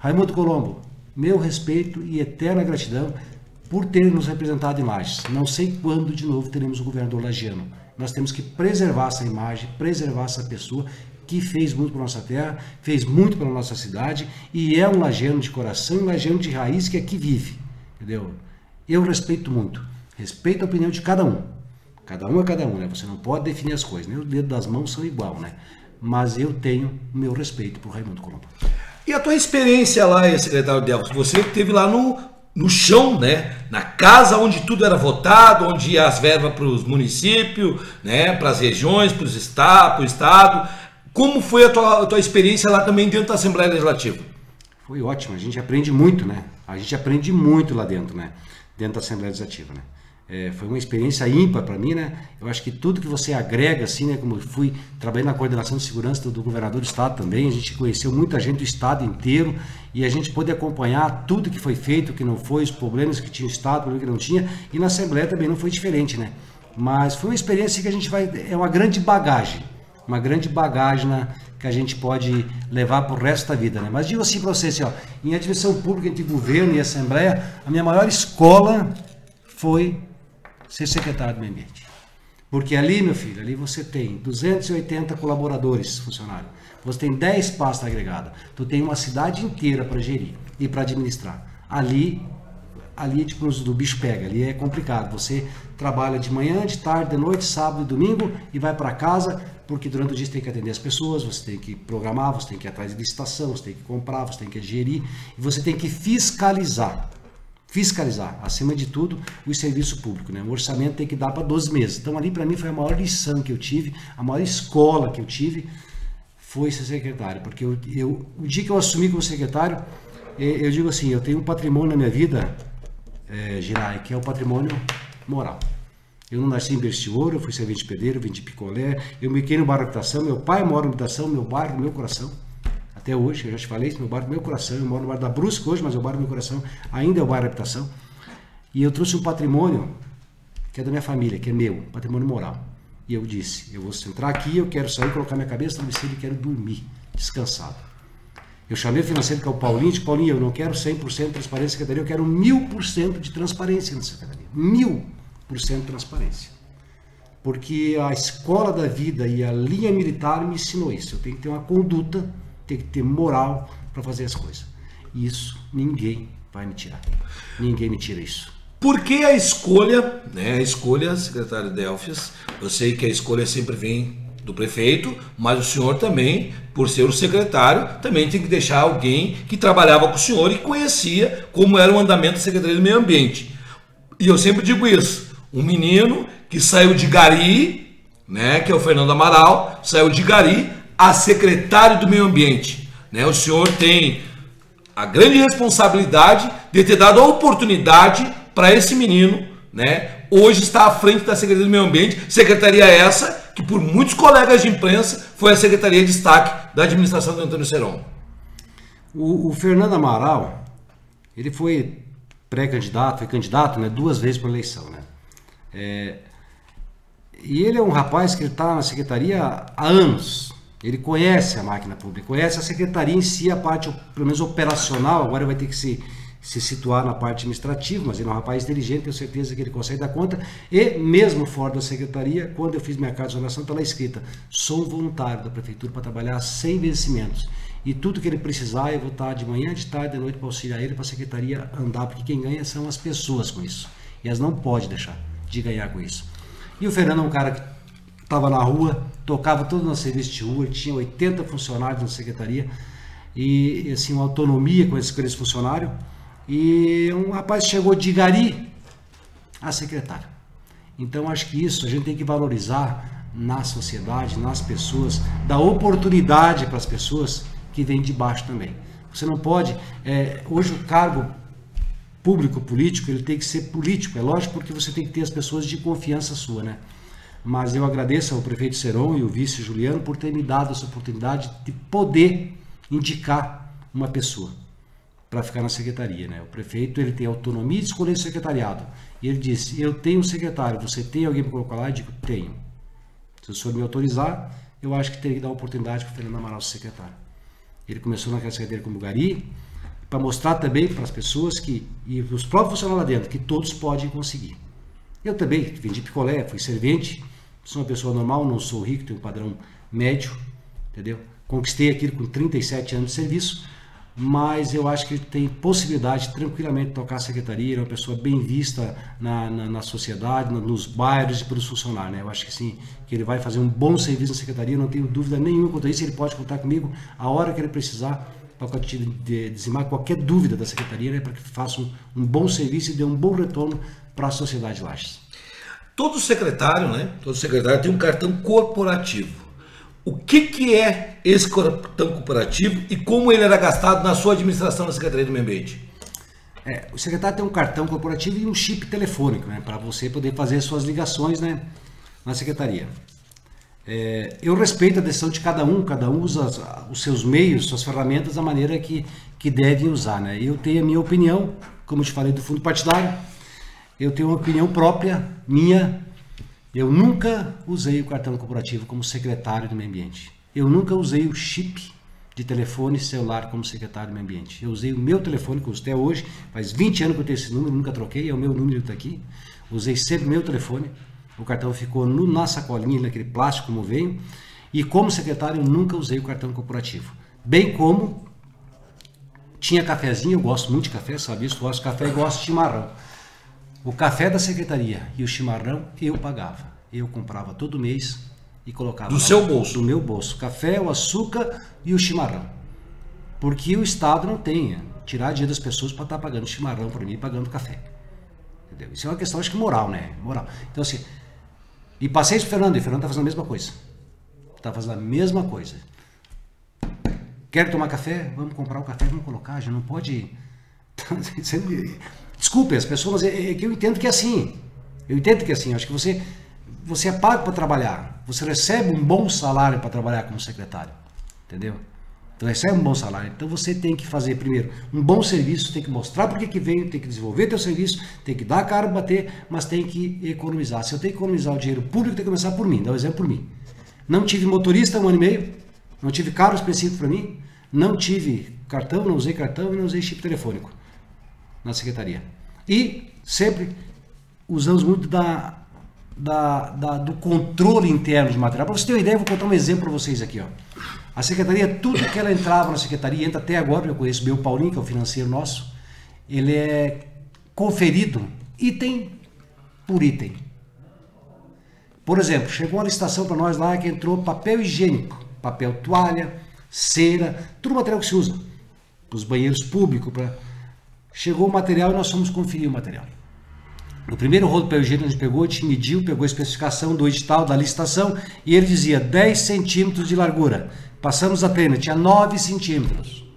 Raimundo Colombo, meu respeito e eterna gratidão por ter nos representado em Lages. Não sei quando de novo teremos o governador lagiano. Nós temos que preservar essa imagem, preservar essa pessoa que fez muito para nossa terra, fez muito para nossa cidade e é um lajeano de coração, um lajeano de raiz que aqui vive, entendeu? Eu respeito muito, respeito a opinião de cada um. Cada um é cada um, né? Você não pode definir as coisas, nem os dedos das mãos são igual, né? mas eu tenho meu respeito por Raimundo Colombo. E a tua experiência lá, secretário Delfos, você esteve lá no, no chão, né? Na casa onde tudo era votado, onde ia as verbas para os municípios, né? Para as regiões, para os para o estado. Como foi a tua, a tua experiência lá também dentro da Assembleia Legislativa? Foi ótimo, a gente aprende muito, né? A gente aprende muito lá dentro, né? Dentro da Assembleia Legislativa, né? É, foi uma experiência ímpar para mim, né? Eu acho que tudo que você agrega, assim, né? Como fui trabalhando na coordenação de segurança do, do, governador do estado também, a gente conheceu muita gente do estado inteiro e a gente pôde acompanhar tudo que foi feito, que não foi, os problemas que tinha o estado, problemas que não tinha, e na Assembleia também não foi diferente, né? Mas foi uma experiência que a gente vai. É uma grande bagagem, uma grande bagagem na, que a gente pode levar para o resto da vida, né? Mas digo assim para você, assim, ó, em administração pública, entre governo e Assembleia, a minha maior escola foi ser secretário do meio ambiente. Porque ali, meu filho, ali você tem 280 colaboradores, funcionários. Você tem 10 pastas agregadas. Tu tem uma cidade inteira para gerir e para administrar. Ali, ali tipo do bicho pega, ali é complicado. Você trabalha de manhã, de tarde, de noite, sábado e domingo e vai para casa, porque durante o dia você tem que atender as pessoas, você tem que programar, você tem que ir atrás de licitação, você tem que comprar, você tem que gerir e você tem que fiscalizar fiscalizar, acima de tudo, o serviço público. Né? O orçamento tem que dar para 12 meses. Então, ali para mim foi a maior lição que eu tive, a maior escola que eu tive foi ser secretário. Porque eu, eu o dia que eu assumi como secretário, eu digo assim: eu tenho um patrimônio na minha vida, é, Girai, que é o patrimônio moral. Eu não nasci em berço ouro, eu fui servente pedreiro, vendi picolé, eu me quei no bairro habitação, meu pai mora no habitação, meu bairro, meu coração até hoje, eu já te falei, isso meu bairro meu coração, eu moro no bairro da Brusca hoje, mas o bairro do meu coração ainda é o da habitação. E eu trouxe um patrimônio que é da minha família, que é meu, patrimônio moral. E eu disse, eu vou entrar aqui, eu quero sair, colocar minha cabeça no travesseiro e quero dormir, descansado. Eu chamei o financeiro, que é o Paulinho, disse, Paulinho, eu não quero 100% de transparência na secretaria, eu quero 1000% de transparência na secretaria. 1000% de transparência. Porque a escola da vida e a linha militar me ensinou isso. Eu tenho que ter uma conduta tem que ter moral para fazer as coisas. Isso ninguém vai me tirar. Ninguém me tira isso. Por que a escolha, né? A escolha, secretário Delfis, eu sei que a escolha sempre vem do prefeito, mas o senhor também, por ser o secretário, também tem que deixar alguém que trabalhava com o senhor e conhecia como era o andamento da Secretaria do Meio Ambiente. E eu sempre digo isso: um menino que saiu de Gari, né, que é o Fernando Amaral, saiu de Gari a secretário do Meio Ambiente. Né? O senhor tem a grande responsabilidade de ter dado a oportunidade para esse menino, né? Hoje está à frente da Secretaria do Meio Ambiente, secretaria essa que por muitos colegas de imprensa foi a secretaria de destaque da administração do Antônio Seron. O, o Fernando Amaral, ele foi pré-candidato, foi candidato, né, duas vezes para eleição, né? É, e ele é um rapaz que está na secretaria há anos, ele conhece a máquina pública, conhece a secretaria em si, a parte, pelo menos operacional, agora vai ter que se, se situar na parte administrativa, mas ele é um rapaz inteligente, tenho certeza que ele consegue dar conta. E mesmo fora da secretaria, quando eu fiz minha carta de exoneração, está lá escrita: sou voluntário da prefeitura para trabalhar sem vencimentos. E tudo que ele precisar, eu vou estar de manhã, de tarde, de noite para auxiliar ele, para a secretaria andar, porque quem ganha são as pessoas com isso. E elas não podem deixar de ganhar com isso. E o Fernando é um cara que estava na rua, tocava todo no serviço de rua, tinha 80 funcionários na secretaria e assim uma autonomia com esse, com esse funcionário. E um rapaz chegou de Gari a secretário. Então acho que isso a gente tem que valorizar na sociedade, nas pessoas, dar oportunidade para as pessoas que vêm de baixo também. Você não pode, é, hoje o cargo público político ele tem que ser político, é lógico porque você tem que ter as pessoas de confiança sua, né? Mas eu agradeço ao prefeito Seron e ao vice Juliano por ter me dado essa oportunidade de poder indicar uma pessoa para ficar na secretaria. Né? O prefeito ele tem autonomia de escolher o secretariado. E ele disse: Eu tenho um secretário, você tem alguém para colocar lá? Eu digo: Tenho. Se o senhor me autorizar, eu acho que teria que dar oportunidade para o Fernando Amaral ser secretário. Ele começou naquela secretaria como Gari, para mostrar também para as pessoas que, e os próprios funcionários lá dentro, que todos podem conseguir. Eu também vendi picolé, fui servente, sou uma pessoa normal, não sou rico, tenho um padrão médio, entendeu? Conquistei aquilo com 37 anos de serviço, mas eu acho que tem possibilidade de tranquilamente tocar a secretaria, é uma pessoa bem vista na, na, na sociedade, nos bairros e pelos funcionários. Né? Eu acho que sim, que ele vai fazer um bom serviço na secretaria, não tenho dúvida nenhuma quanto a isso, ele pode contar comigo a hora que ele precisar para dizimar qualquer dúvida da secretaria, né, para que faça um, um, bom serviço e dê um bom retorno para a sociedade de Lages. Todo secretário, né? Todo secretário tem um cartão corporativo. O que, que é esse cartão corporativo e como ele era gastado na sua administração na Secretaria do Meio Ambiente? É, o secretário tem um cartão corporativo e um chip telefônico, né, para você poder fazer suas ligações, né, na secretaria. É, eu respeito a decisão de cada um, cada um usa os seus meios, suas ferramentas da maneira que, que deve usar. Né? Eu tenho a minha opinião, como eu te falei do fundo partidário, eu tenho uma opinião própria, minha. Eu nunca usei o cartão corporativo como secretário do meio ambiente. Eu nunca usei o chip de telefone celular como secretário do meio ambiente. Eu usei o meu telefone, que eu uso até hoje, faz 20 anos que eu tenho esse número, nunca troquei, é o meu número está aqui. Usei sempre meu telefone. O cartão ficou no, na sacolinha, naquele plástico como veio. E como secretário, eu nunca usei o cartão corporativo. Bem como tinha cafezinho, eu gosto muito de café, sabe isso? Gosto de café e gosto de chimarrão. O café da secretaria e o chimarrão eu pagava. Eu comprava todo mês e colocava. Do lá, seu bolso? Do meu bolso. Café, o açúcar e o chimarrão. Porque o Estado não tem. Tirar dinheiro das pessoas para estar tá pagando chimarrão para mim e pagando café. Entendeu? Isso é uma questão, acho que moral, né? Moral. Então, assim, e passei isso pro Fernando, e o Fernando tá fazendo a mesma coisa. Tá fazendo a mesma coisa. Quer tomar café? Vamos comprar o café, vamos colocar, já não pode. Desculpe, as pessoas, é, é que eu entendo que é assim. Eu entendo que é assim. Acho que você, você é pago para trabalhar. Você recebe um bom salário para trabalhar como secretário. Entendeu? Então recebe um bom salário. Então você tem que fazer primeiro um bom serviço, tem que mostrar por que veio, tem que desenvolver teu serviço, tem que dar a cara bater, mas tem que economizar. Se eu tenho que economizar o dinheiro público, tem que começar por mim. Dá um exemplo por mim. Não tive motorista um ano e meio, não tive carro específico para mim, não tive cartão, não usei cartão e não usei chip telefônico na secretaria. E sempre usamos muito da, da, da do controle interno de material. Para você ter uma ideia, eu vou contar um exemplo para vocês aqui. Ó. A secretaria, tudo que ela entrava na secretaria, entra até agora, eu conheço bem o Paulinho, que é o financeiro nosso, ele é conferido item por item. Por exemplo, chegou uma licitação para nós lá que entrou papel higiênico, papel toalha, cera, tudo material que se usa para os banheiros públicos. Pra... Chegou o material e nós fomos conferir o material. No primeiro rolo papel higiênico a gente pegou, a gente mediu, pegou a especificação do edital da licitação e ele dizia 10 centímetros de largura. Passamos a pena, tinha 9 centímetros.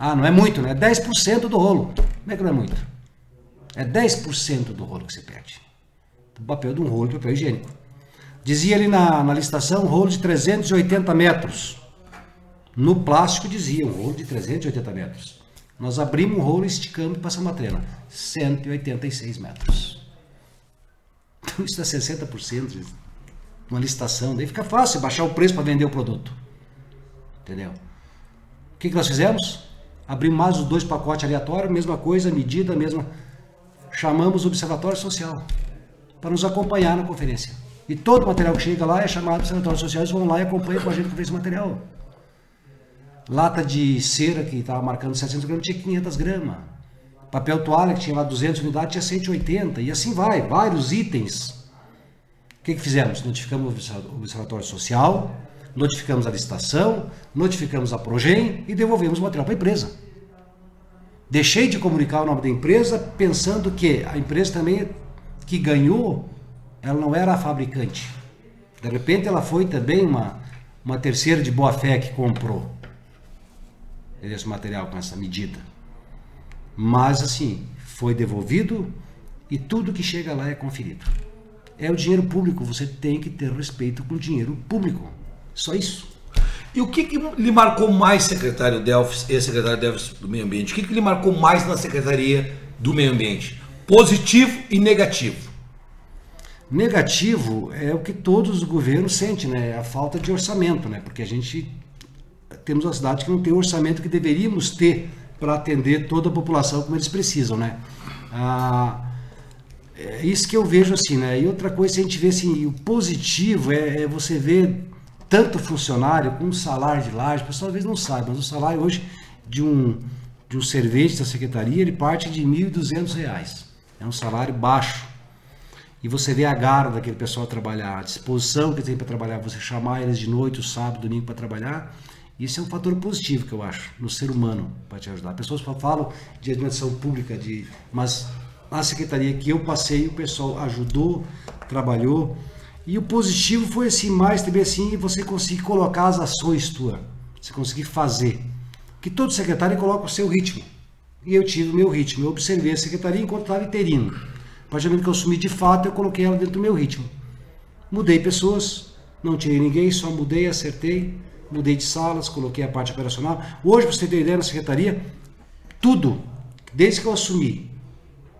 Ah, não é muito, né? É 10% do rolo. Como é que não é muito? É 10% do rolo que você perde. O papel de um rolo de papel higiênico. Dizia ali na, na licitação, rolo de 380 metros. No plástico dizia, um rolo de 380 metros. Nós abrimos um rolo, esticamos e passamos a trena. 186 metros. Então isso dá 60% de uma licitação. Daí fica fácil baixar o preço para vender o produto. Entendeu? O que, que nós fizemos? Abrimos mais os dois pacotes aleatórios, mesma coisa, medida, mesma. Chamamos o Observatório Social para nos acompanhar na conferência. E todo o material que chega lá é chamado Observatório Social, eles vão lá e acompanham com a gente com esse material. Lata de cera que estava marcando 700 gramas tinha 500 gramas. Papel toalha que tinha lá 200 unidades tinha 180. E assim vai, vários itens. O que, que fizemos? Notificamos o Observatório Social, notificamos a licitação, notificamos a Progen e devolvemos o material para a empresa. Deixei de comunicar o nome da empresa pensando que a empresa também que ganhou, ela não era a fabricante. De repente ela foi também uma, uma terceira de boa fé que comprou esse material com essa medida. Mas assim, foi devolvido e tudo que chega lá é conferido. É o dinheiro público, você tem que ter respeito com o dinheiro público. Só isso. E o que, que lhe marcou mais, secretário Delfis e secretário Delfis do Meio Ambiente? O que, que lhe marcou mais na Secretaria do Meio Ambiente? Positivo e negativo. Negativo é o que todos os governos sentem, né? É a falta de orçamento, né? Porque a gente temos uma cidade que não tem o orçamento que deveríamos ter para atender toda a população como eles precisam, né? Ah, é isso que eu vejo assim, né? E outra coisa, a gente vê assim, o positivo é, é você ver tanto funcionário com um salário de laje, o pessoal às vezes não sabe, mas o salário hoje de um, de um servente da secretaria, ele parte de R$ 1.200. É um salário baixo. E você vê a garra daquele pessoal trabalhar, a disposição que tem para trabalhar, você chamar eles de noite, o sábado, domingo para trabalhar, isso é um fator positivo que eu acho no ser humano para te ajudar. Pessoas falam de administração pública, de, mas na secretaria que eu passei, o pessoal ajudou, trabalhou. E o positivo foi assim, mais também assim, você conseguir colocar as ações tuas, você conseguir fazer que todo secretário coloca o seu ritmo. E eu tive o meu ritmo. Eu observei a secretaria enquanto estava interino. A partir do momento que eu assumi de fato, eu coloquei ela dentro do meu ritmo. Mudei pessoas, não tirei ninguém, só mudei, acertei, mudei de salas, coloquei a parte operacional. Hoje, para você ter ideia, na secretaria, tudo, desde que eu assumi,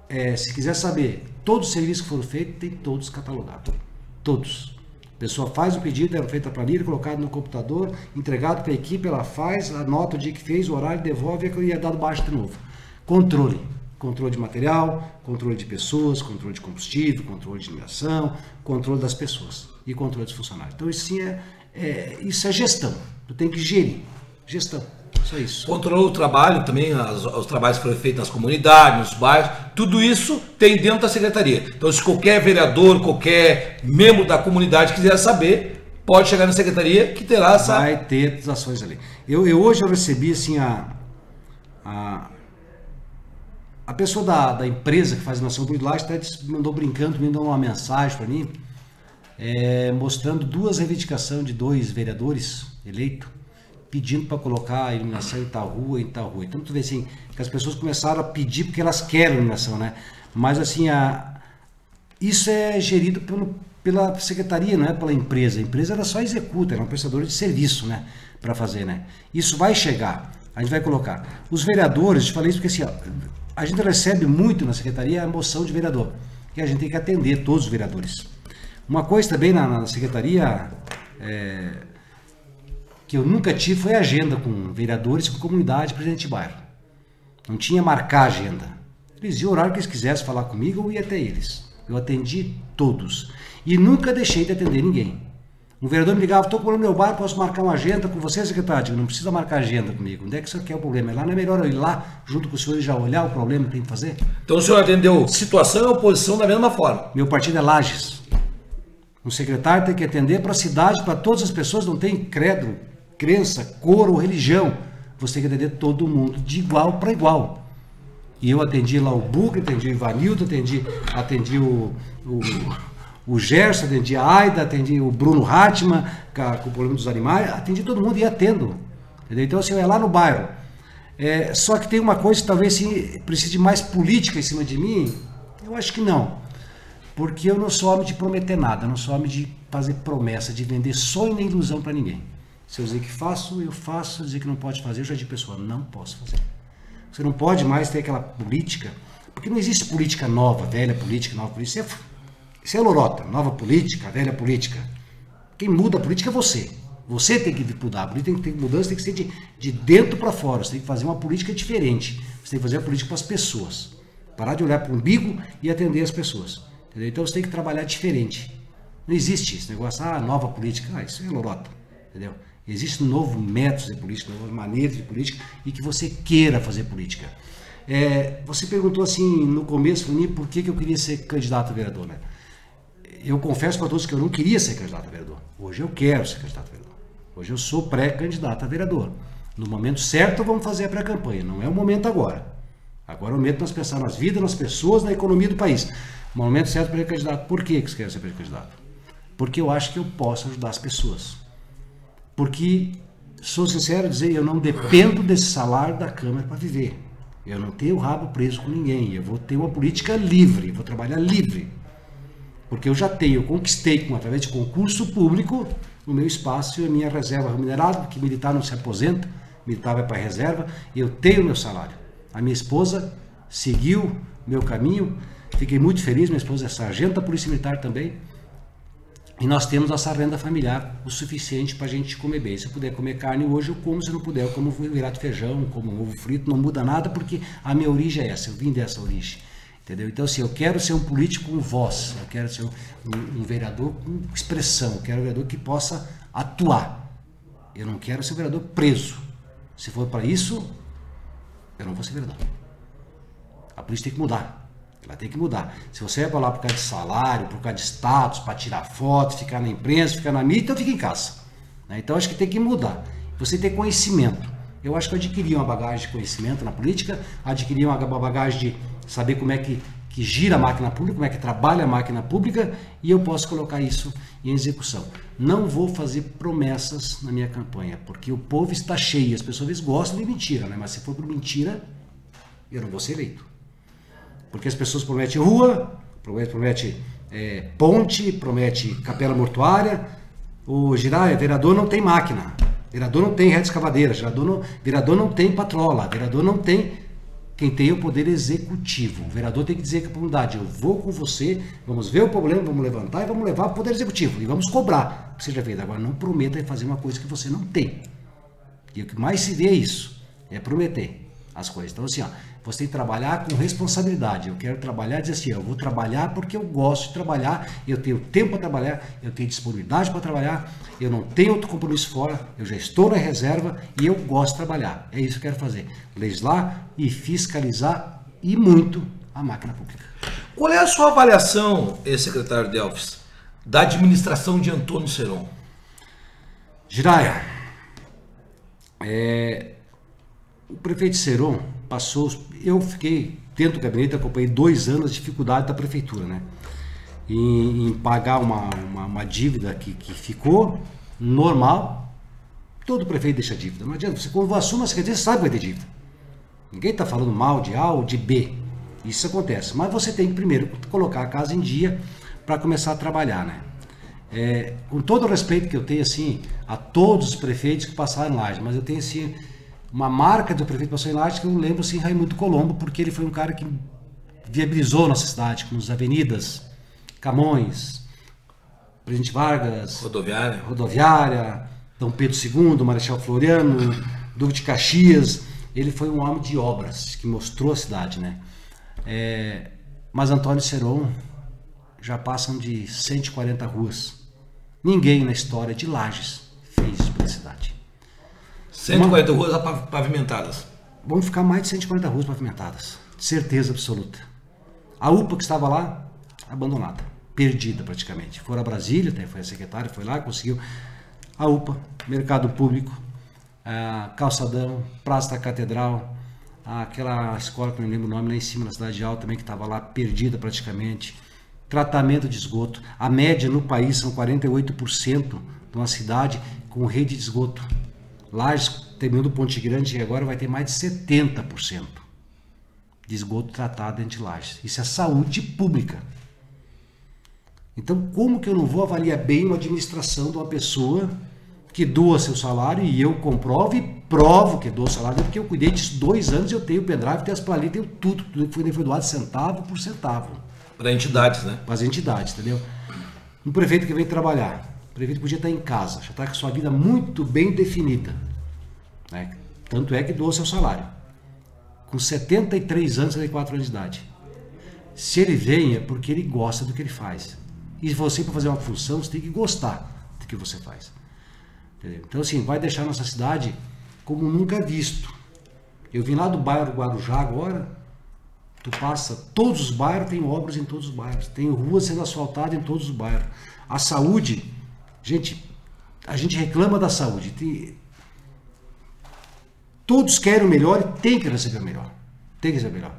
é, se quiser saber, todos os serviços que foram feitos, tem todos catalogados. Todos pessoa faz o pedido, é feita a planilha, colocado no computador, entregado para a equipe, ela faz, anota o dia que fez, o horário, devolve e é dado baixo de novo. Controle. Controle de material, controle de pessoas, controle de combustível, controle de iluminação, controle das pessoas e controle dos funcionários. Então isso sim é, é, isso é gestão. Tu tem que gerir. Gestão. Só isso. Controlou o trabalho também, as, os trabalhos que foram feitos nas comunidades, nos bairros, tudo isso tem dentro da secretaria. Então, se qualquer vereador, qualquer membro da comunidade quiser saber, pode chegar na secretaria que terá essa. Vai ter as ações ali. Eu, eu hoje eu recebi assim a. a a pessoa da, da empresa que faz nação por lá mandou brincando, me mandou uma mensagem para mim, é, mostrando duas reivindicações de dois vereadores eleitos pedindo para colocar a iluminação em tal rua, em tal rua. Então tu vê assim, que as pessoas começaram a pedir porque elas querem iluminação, né? Mas assim, a, isso é gerido pelo, pela secretaria, não é pela empresa. A empresa ela só executa, é uma prestadora de serviço, né? Para fazer, né? Isso vai chegar, a gente vai colocar. Os vereadores, eu falei isso porque assim, ó, a gente recebe muito na secretaria a moção de vereador, que a gente tem que atender todos os vereadores. Uma coisa também na, na secretaria, é, que eu nunca tive foi agenda com vereadores, com comunidade, presidente de bairro. Não tinha marcar agenda. Eles iam o horário que eles quisessem falar comigo, eu ia até eles. Eu atendi todos. E nunca deixei de atender ninguém. Um vereador me ligava, estou com o meu bairro, posso marcar uma agenda com você, secretário? Digo, não precisa marcar agenda comigo. Onde é que você quer o problema? É lá não é melhor eu ir lá, junto com o senhor, e já olhar o problema que tem que fazer? Então o senhor atendeu situação e oposição da mesma forma. Meu partido é Lages. Um secretário tem que atender para a cidade, para todas as pessoas, não tem credo, crença, cor ou religião. Você tem que atender todo mundo de igual para igual. E eu atendi lá o Buca, atendi o Ivanildo, atendi, atendi o, o, o Gerson, atendi a Aida, atendi o Bruno Hatman, com o problema dos animais, atendi todo mundo e atendo. Entendeu? Então, assim, é lá no bairro. É, só que tem uma coisa que talvez assim, precise de mais política em cima de mim. Eu acho que não. Porque eu não sou homem de prometer nada, não sou homem de fazer promessa, de vender sonho nem ilusão para ninguém. Se eu dizer que faço, eu faço. Se eu dizer que não pode fazer, eu já digo pessoa, não posso fazer. Você não pode mais ter aquela política, porque não existe política nova, velha política, nova política. Isso é, isso é lorota, nova política, velha política. Quem muda a política é você. Você tem que mudar. A política tem que ter mudança, tem que ser de, de dentro para fora. Você tem que fazer uma política diferente. Você tem que fazer a política para as pessoas. Parar de olhar para o umbigo e atender as pessoas. Entendeu? Então você tem que trabalhar diferente. Não existe esse negócio, ah, nova política. Ah, isso é lorota. Entendeu? Existem novos métodos de política, novas maneiras de política e que você queira fazer política. É, você perguntou assim no começo para mim por que, que eu queria ser candidato a vereador. Né? Eu confesso para todos que eu não queria ser candidato a vereador. Hoje eu quero ser candidato a vereador. Hoje eu sou pré-candidato a vereador. No momento certo vamos fazer a pré-campanha, não é o momento agora. Agora é o momento de nós pensar nas vidas, nas pessoas, na economia do país. O momento certo para ser candidato. Por que você quer ser pré-candidato? Porque eu acho que eu posso ajudar as pessoas. Porque, sou sincero dizer, eu não dependo desse salário da Câmara para viver. Eu não tenho o rabo preso com ninguém. Eu vou ter uma política livre, vou trabalhar livre. Porque eu já tenho, eu conquistei com, através de concurso público o meu espaço e a minha reserva remunerada, porque militar não se aposenta, militar vai para a reserva, e eu tenho meu salário. A minha esposa seguiu meu caminho, fiquei muito feliz, minha esposa é sargento da Polícia Militar também, e nós temos nossa renda familiar o suficiente para a gente comer bem. Se eu puder comer carne hoje, eu como. Se não puder, eu como virado feijão, como ovo frito. Não muda nada porque a minha origem é essa. Eu vim dessa origem. Entendeu? Então, assim, eu quero ser um político com voz. Eu quero ser um, um vereador com expressão. Eu quero um vereador que possa atuar. Eu não quero ser um vereador preso. Se for para isso, eu não vou ser vereador. A polícia tem que mudar. Ela tem que mudar. Se você vai lá por causa de salário, por causa de status, para tirar foto, ficar na imprensa, ficar na mídia, então fica em casa. Né? Então acho que tem que mudar. Você tem conhecimento. Eu acho que eu adquiri uma bagagem de conhecimento na política, adquiri uma bagagem de saber como é que, que gira a máquina pública, como é que trabalha a máquina pública, e eu posso colocar isso em execução. Não vou fazer promessas na minha campanha, porque o povo está cheio, as pessoas gostam de mentira, né? mas se for por mentira, eu não vou ser eleito. Porque as pessoas prometem rua, prometem, promete, é, ponte, promete capela mortuária. O Giraia, vereador não tem máquina. Vereador não tem rede escavadeira, vereador não, vereador não tem patrola, vereador não tem. Quem tem é o poder executivo. O vereador tem que dizer que a comunidade, eu vou com você, vamos ver o problema, vamos levantar e vamos levar para o poder executivo. E vamos cobrar que seja feito. Agora, não prometa fazer uma coisa que você não tem. E o que mais se vê é isso, é prometer as coisas. Então, assim, ó, você tem que trabalhar com responsabilidade. Eu quero trabalhar e dizer assim, eu vou trabalhar porque eu gosto de trabalhar, eu tenho tempo para trabalhar, eu tenho disponibilidade para trabalhar, eu não tenho outro compromisso fora, eu já estou na reserva e eu gosto de trabalhar. É isso que eu quero fazer. Legislar e fiscalizar e muito a máquina pública. Qual é a sua avaliação, secretário Delfis, da administração de Antônio Seron? Giraia, é, o prefeito Seron passou eu fiquei dentro do gabinete, acompanhei dois anos de dificuldade da prefeitura, né? Em, em pagar uma, uma, uma, dívida que, que ficou normal. Todo prefeito deixa dívida. Não adianta. Você, quando assuma a secretaria, você sabe que vai ter dívida. Ninguém está falando mal de A ou de B. Isso acontece. Mas você tem que primeiro colocar a casa em dia para começar a trabalhar, né? É, com todo o respeito que eu tenho assim a todos os prefeitos que passaram lá, mas eu tenho assim uma marca do prefeito Passou em Lages que eu lembro assim Raimundo Colombo, porque ele foi um cara que viabilizou nossa cidade, com as avenidas, Camões, Presidente Vargas, rodoviária, rodoviária Dom Pedro II, Marechal Floriano, Duque de Caxias. Ele foi um homem de obras que mostrou a cidade, né? É, mas Antônio Seron já passam de 140 ruas. Ninguém na história de Lages fez isso para a cidade. 140 Uma... ruas pavimentadas. Vão ficar mais de 140 ruas pavimentadas. Certeza absoluta. A UPA que estava lá, abandonada. Perdida praticamente. Foram a Brasília, foi a secretária, foi lá, conseguiu. A UPA, Mercado Público, Calçadão, Praça da Catedral, aquela escola que eu não lembro o nome, lá em cima na Cidade Alta também, que estava lá perdida praticamente. Tratamento de esgoto. A média no país são 48% de uma cidade com rede de esgoto. Lages, terminando Ponte Grande, agora vai ter mais de 70% de esgoto tratado dentro de Lages. Isso é saúde pública. Então, como que eu não vou avaliar bem uma administração de uma pessoa que doa seu salário e eu comprovo e provo que doa o salário, porque eu cuidei disso dois anos, eu tenho o pendrive, tenho as planilhas, tenho tudo, tudo que foi, foi doado centavo por centavo. Para entidades, né? Para as entidades, entendeu? Um prefeito que vem trabalhar, o prefeito podia estar em casa, já está com sua vida muito bem definida. Né? Tanto é que doa seu salário. Com 73 anos, 74 anos de idade. Se ele vem é porque ele gosta do que ele faz. E você, para fazer uma função, você tem que gostar do que você faz. Entendeu? Então, assim, vai deixar nossa cidade como nunca visto. Eu vim lá do bairro Guarujá agora, tu passa, todos os bairros tem obras em todos os bairros, tem ruas sendo asfaltadas em todos os bairros. A saúde, Gente, a gente reclama da saúde. Todos querem o melhor e tem que receber o melhor. Tem que receber o melhor.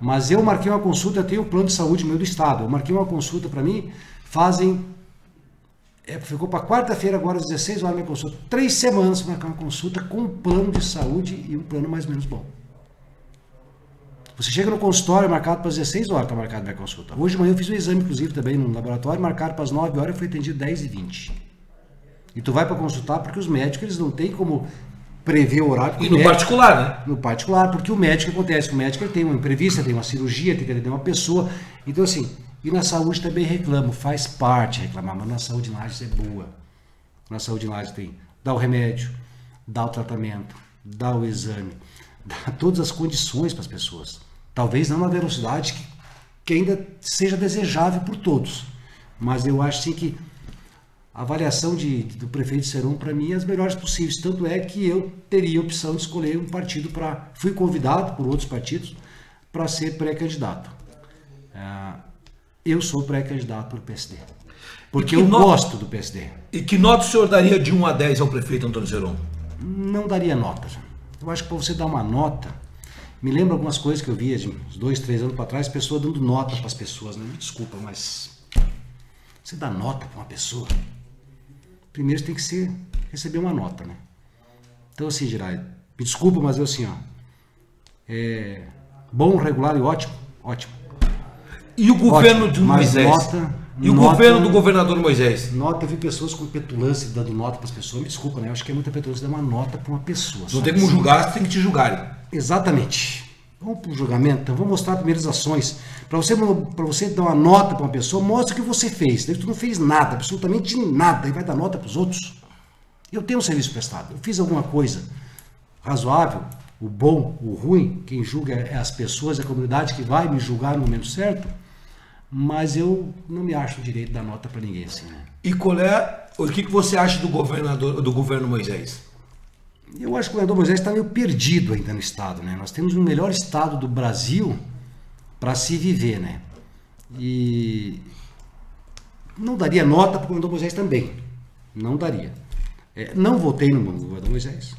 Mas eu marquei uma consulta, eu tenho o plano de saúde meu do estado. Eu marquei uma consulta para mim, fazem. É, ficou para quarta-feira, agora às 16 horas minha consulta. Três semanas para marcar uma consulta com um plano de saúde e um plano mais ou menos bom. Você chega no consultório marcado para as 16 horas, está marcado minha consulta. Hoje de manhã eu fiz um exame, inclusive, também no laboratório, marcado para as 9 horas e fui atendido 10 e 20. E tu vai para consultar porque os médicos eles não têm como prever o horário. E no médico, particular, né? No particular, porque o médico acontece, o médico ele tem uma imprevista, tem uma cirurgia, tem que atender uma pessoa. Então, assim, e na saúde também reclamo, faz parte reclamar, mas na saúde na é boa. Na saúde na tem, dá o remédio, dá o tratamento, dá o exame, dá todas as condições para as pessoas. Talvez não na velocidade que, que ainda seja desejável por todos. Mas eu acho sim que a avaliação de, do prefeito Serum, para mim, é as melhores possíveis. Tanto é que eu teria a opção de escolher um partido para. Fui convidado por outros partidos para ser pré-candidato. É, eu sou pré-candidato pelo PSD. Porque eu nota, gosto do PSD. E que nota o senhor daria de 1 a 10 ao prefeito Antônio Zeron? Não daria nota. Eu acho que para você dar uma nota, me lembra algumas coisas que eu via de uns dois, três anos para trás, pessoas dando nota para as pessoas. Né? Me desculpa, mas você dá nota para uma pessoa? primeiro você tem que ser, receber uma nota, né? Então, assim, Girai, me desculpa, mas eu assim, ó. É, bom, regular e ótimo, ótimo. E o governo ótimo, de Moisés? Nota, e o nota, governo do governador Moisés? Nota, eu vi pessoas com petulância dando nota para as pessoas. Me desculpa, né? Eu acho que é muita petulância dar uma nota para uma pessoa. Não tem como julgar, tem que te julgarem. Exatamente. Vamos para o julgamento, então vamos mostrar primeiras ações. Para você, você dar uma nota para uma pessoa, mostra o que você fez. Daí tu não fez nada, absolutamente nada, e vai dar nota para os outros. Eu tenho um serviço prestado, eu fiz alguma coisa razoável, o bom, o ruim, quem julga é as pessoas, é a comunidade que vai me julgar no momento certo, mas eu não me acho direito dar nota para ninguém assim. Né? E qual é, o que, que você acha do governador, do governo Moisés? Eu acho que o governador Moisés está meio perdido ainda no Estado. Né? Nós temos o melhor Estado do Brasil para se viver. Né? E não daria nota para o governador Moisés também. Não daria. É, não votei no governador Moisés.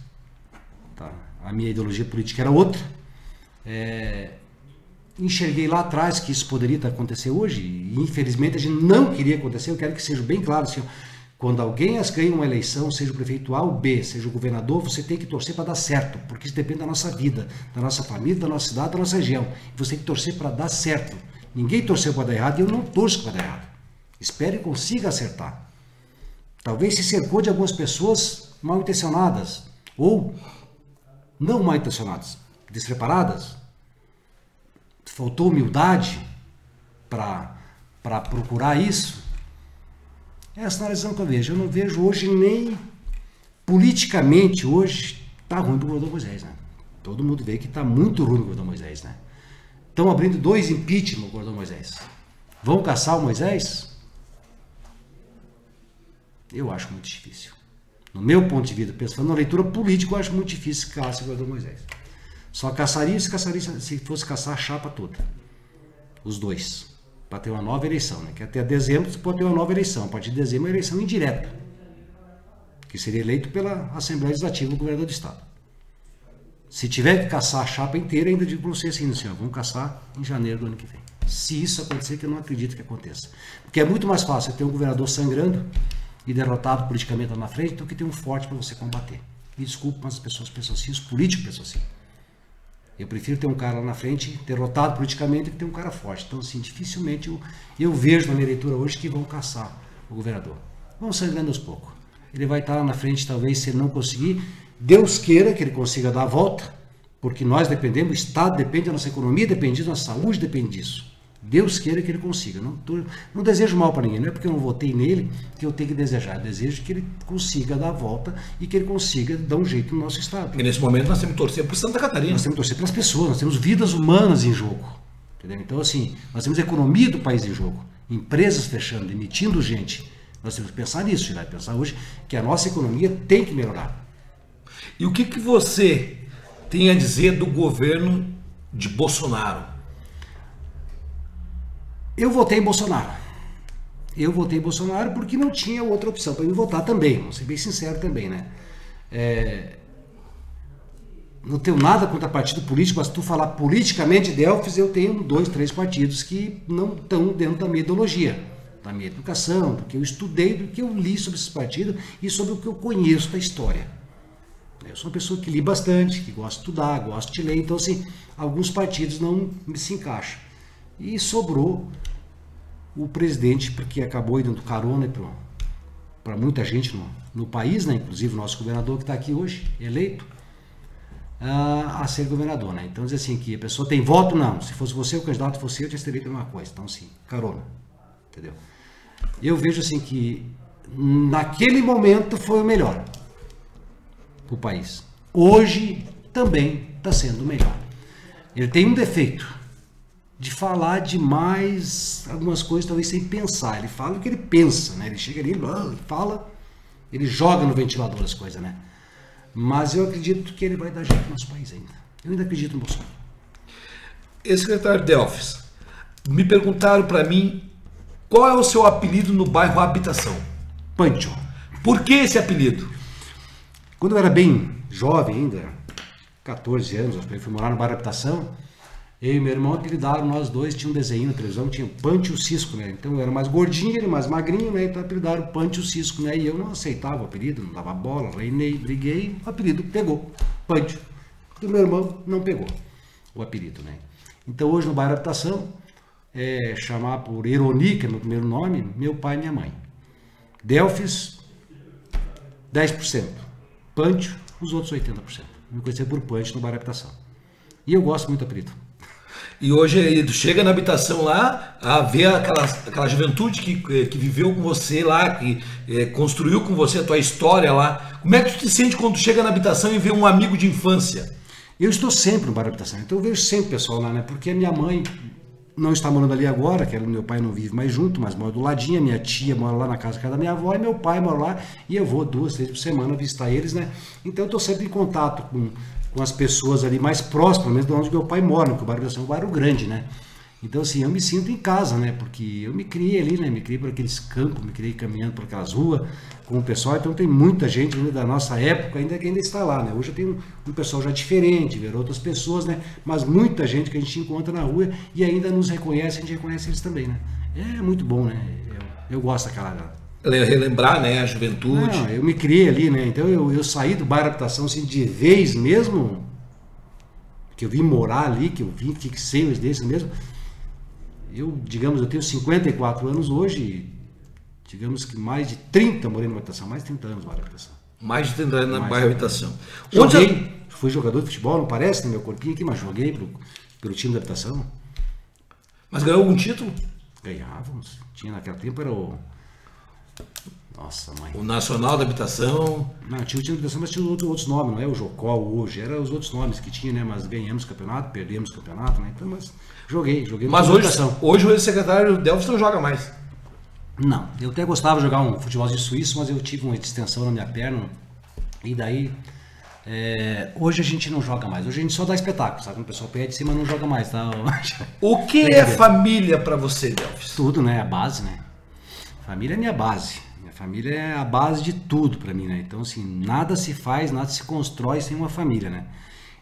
Tá? A minha ideologia política era outra. É, enxerguei lá atrás que isso poderia acontecer hoje. E infelizmente a gente não queria acontecer. Eu quero que seja bem claro. Assim, quando alguém ganha uma eleição, seja o prefeito A ou B, seja o governador, você tem que torcer para dar certo, porque isso depende da nossa vida, da nossa família, da nossa cidade, da nossa região. Você tem que torcer para dar certo. Ninguém torceu para dar errado e eu não torço para dar errado. Espere e consiga acertar. Talvez se cercou de algumas pessoas mal intencionadas ou não mal intencionadas, despreparadas. Faltou humildade para procurar isso é essa análise que eu vejo. Eu não vejo hoje nem politicamente hoje está ruim o governador Moisés, né? Todo mundo vê que está muito ruim o governador Moisés, né? Estão abrindo dois impeachment no governador Moisés. Vão caçar o Moisés? Eu acho muito difícil. No meu ponto de vista, pensando na leitura política, eu acho muito difícil caçar o governador Moisés. Só caçaria se, caçaria se fosse caçar a chapa toda. Os dois para ter uma nova eleição, né? que até dezembro você pode ter uma nova eleição, a partir de dezembro uma eleição indireta, que seria eleito pela Assembleia Legislativa do Governador do Estado. Se tiver que caçar a chapa inteira, ainda digo para você assim, vamos caçar em janeiro do ano que vem. Se isso acontecer, que eu não acredito que aconteça. Porque é muito mais fácil ter um governador sangrando e derrotado politicamente lá na frente do que ter um forte para você combater. Me desculpe, mas as pessoas pensam assim, os políticos pensam assim. Eu prefiro ter um cara lá na frente derrotado politicamente que ter um cara forte. Então, assim, dificilmente eu, eu vejo na minha leitura hoje que vão caçar o governador. Vão sangrando aos poucos. Ele vai estar lá na frente, talvez, se ele não conseguir. Deus queira que ele consiga dar a volta, porque nós dependemos, o Estado depende da nossa economia, depende disso, nossa saúde depende disso. Deus queira que ele consiga. Não, tô, não desejo mal para ninguém, não é porque eu não votei nele que eu tenho que desejar. Eu desejo que ele consiga dar a volta e que ele consiga dar um jeito no nosso Estado. E nesse momento nós temos que torcer por Santa Catarina. Nós temos que torcer pelas pessoas, nós temos vidas humanas em jogo. Entendeu? Então, assim, nós temos a economia do país em jogo. Empresas fechando, demitindo gente. Nós temos que pensar nisso, vai pensar hoje que a nossa economia tem que melhorar. E o que, que você tem a dizer do governo de Bolsonaro? Eu votei em Bolsonaro. Eu votei em Bolsonaro porque não tinha outra opção para me votar também, vou ser bem sincero também, né? É... Não tenho nada contra partido político, mas se tu falar politicamente Delfis, eu tenho dois, três partidos que não estão dentro da minha ideologia, da minha educação, do que eu estudei, do que eu li sobre esses partidos e sobre o que eu conheço da história. Eu sou uma pessoa que li bastante, que gosta de estudar, gosta de ler, então assim, alguns partidos não se encaixam. E sobrou o presidente, porque acabou dando carona para muita gente no, no, país, né? inclusive o nosso governador que está aqui hoje, eleito, a, a ser governador. Né? Então, diz assim, que a pessoa tem voto, não. Se fosse você o candidato, fosse eu, tinha teria a mesma coisa. Então, assim, carona. Entendeu? Eu vejo assim que naquele momento foi o melhor para o país. Hoje também está sendo o melhor. Ele tem um defeito de falar demais algumas coisas talvez sem pensar. Ele fala o que ele pensa, né? Ele chega ali, ele fala, ele joga no ventilador as coisas, né? Mas eu acredito que ele vai dar jeito no nosso país ainda. Eu ainda acredito no Bolsonaro. Ex-secretário Delfis, me perguntaram para mim qual é o seu apelido no bairro Habitação. Pancho. Por que esse apelido? Quando eu era bem jovem ainda, 14 anos, eu fui morar no bairro Habitação, eu e meu irmão apelidaram, nós dois, tinha um desenho na televisão, tinha Pante Cisco, né? Então eu era mais gordinho, ele mais magrinho, né? Então apelidaram Pante Cisco, né? E eu não aceitava o apelido, não dava bola, reinei, briguei, o apelido pegou, Pante. Do meu irmão não pegou o apelido, né? Então hoje no bairro Habitação, é, chamar por Eroni, que é meu primeiro nome, meu pai e minha mãe. Delfis, 10%. Pante, os outros 80%. Me conhecer por Pante no bairro Habitação. E eu gosto muito do apelido. E hoje ele chega na habitação lá a ver aquela, aquela juventude que, que viveu com você lá, que é, construiu com você a tua história lá. Como é que tu te sente quando chega na habitação e vê um amigo de infância? Eu estou sempre no bar habitação, então eu vejo sempre pessoal lá, né? Porque a minha mãe não está morando ali agora, que meu pai não vive mais junto, mas mora do ladinho, minha tia mora lá na casa da minha avó e meu pai mora lá e eu vou duas, três por semana visitar eles, né? Então eu estou sempre em contato com com as pessoas ali mais próximas, mesmo de onde meu pai mora, porque o bairro é um bairro grande, né? Então, assim, eu me sinto em casa, né? Porque eu me criei ali, né? Me criei por aqueles campos, me criei caminhando por aquelas ruas com o pessoal. Então, tem muita gente ainda da nossa época ainda que ainda está lá, né? Hoje eu tenho um, um pessoal já diferente, ver outras pessoas, né? Mas muita gente que a gente encontra na rua e ainda nos reconhece, a gente reconhece eles também, né? É muito bom, né? Eu, eu gosto daquela relembrar né, a juventude. Não, eu me criei ali, né? Então eu, eu saí do bairro Habitação assim, de vez mesmo, que eu vim morar ali, que eu vim, fixei os desses mesmo. Eu, digamos, eu tenho 54 anos hoje, digamos que mais de 30 morei na habitação, mais de 30 anos no bairro Habitação. Mais de 30 anos na bairro Habitação. Joguei, Onde... fui jogador de futebol, não parece, no meu corpinho aqui, mas joguei pro, pelo time da habitação. Mas ganhou algum título? Ganhávamos. Tinha naquele tempo era o nossa, mãe. O Nacional da Habitação. Não, tinha o time da habitação, mas tinha outros, outros nomes, não é o Jocol hoje, era os outros nomes que tinha, né? Mas ganhamos campeonato, perdemos campeonato, né? Então, mas joguei, joguei Mas hoje, hoje o ex-secretário Delvis não joga mais. Não, eu até gostava de jogar um futebol de suíço, mas eu tive uma distensão na minha perna. E daí. É, hoje a gente não joga mais. Hoje a gente só dá espetáculo, sabe? O pessoal pede sim, mas não joga mais, tá? O que é família para você, Delvis? Tudo, né? A base, né? Família é minha base. Minha família é a base de tudo para mim, né? Então, assim, nada se faz, nada se constrói sem uma família, né?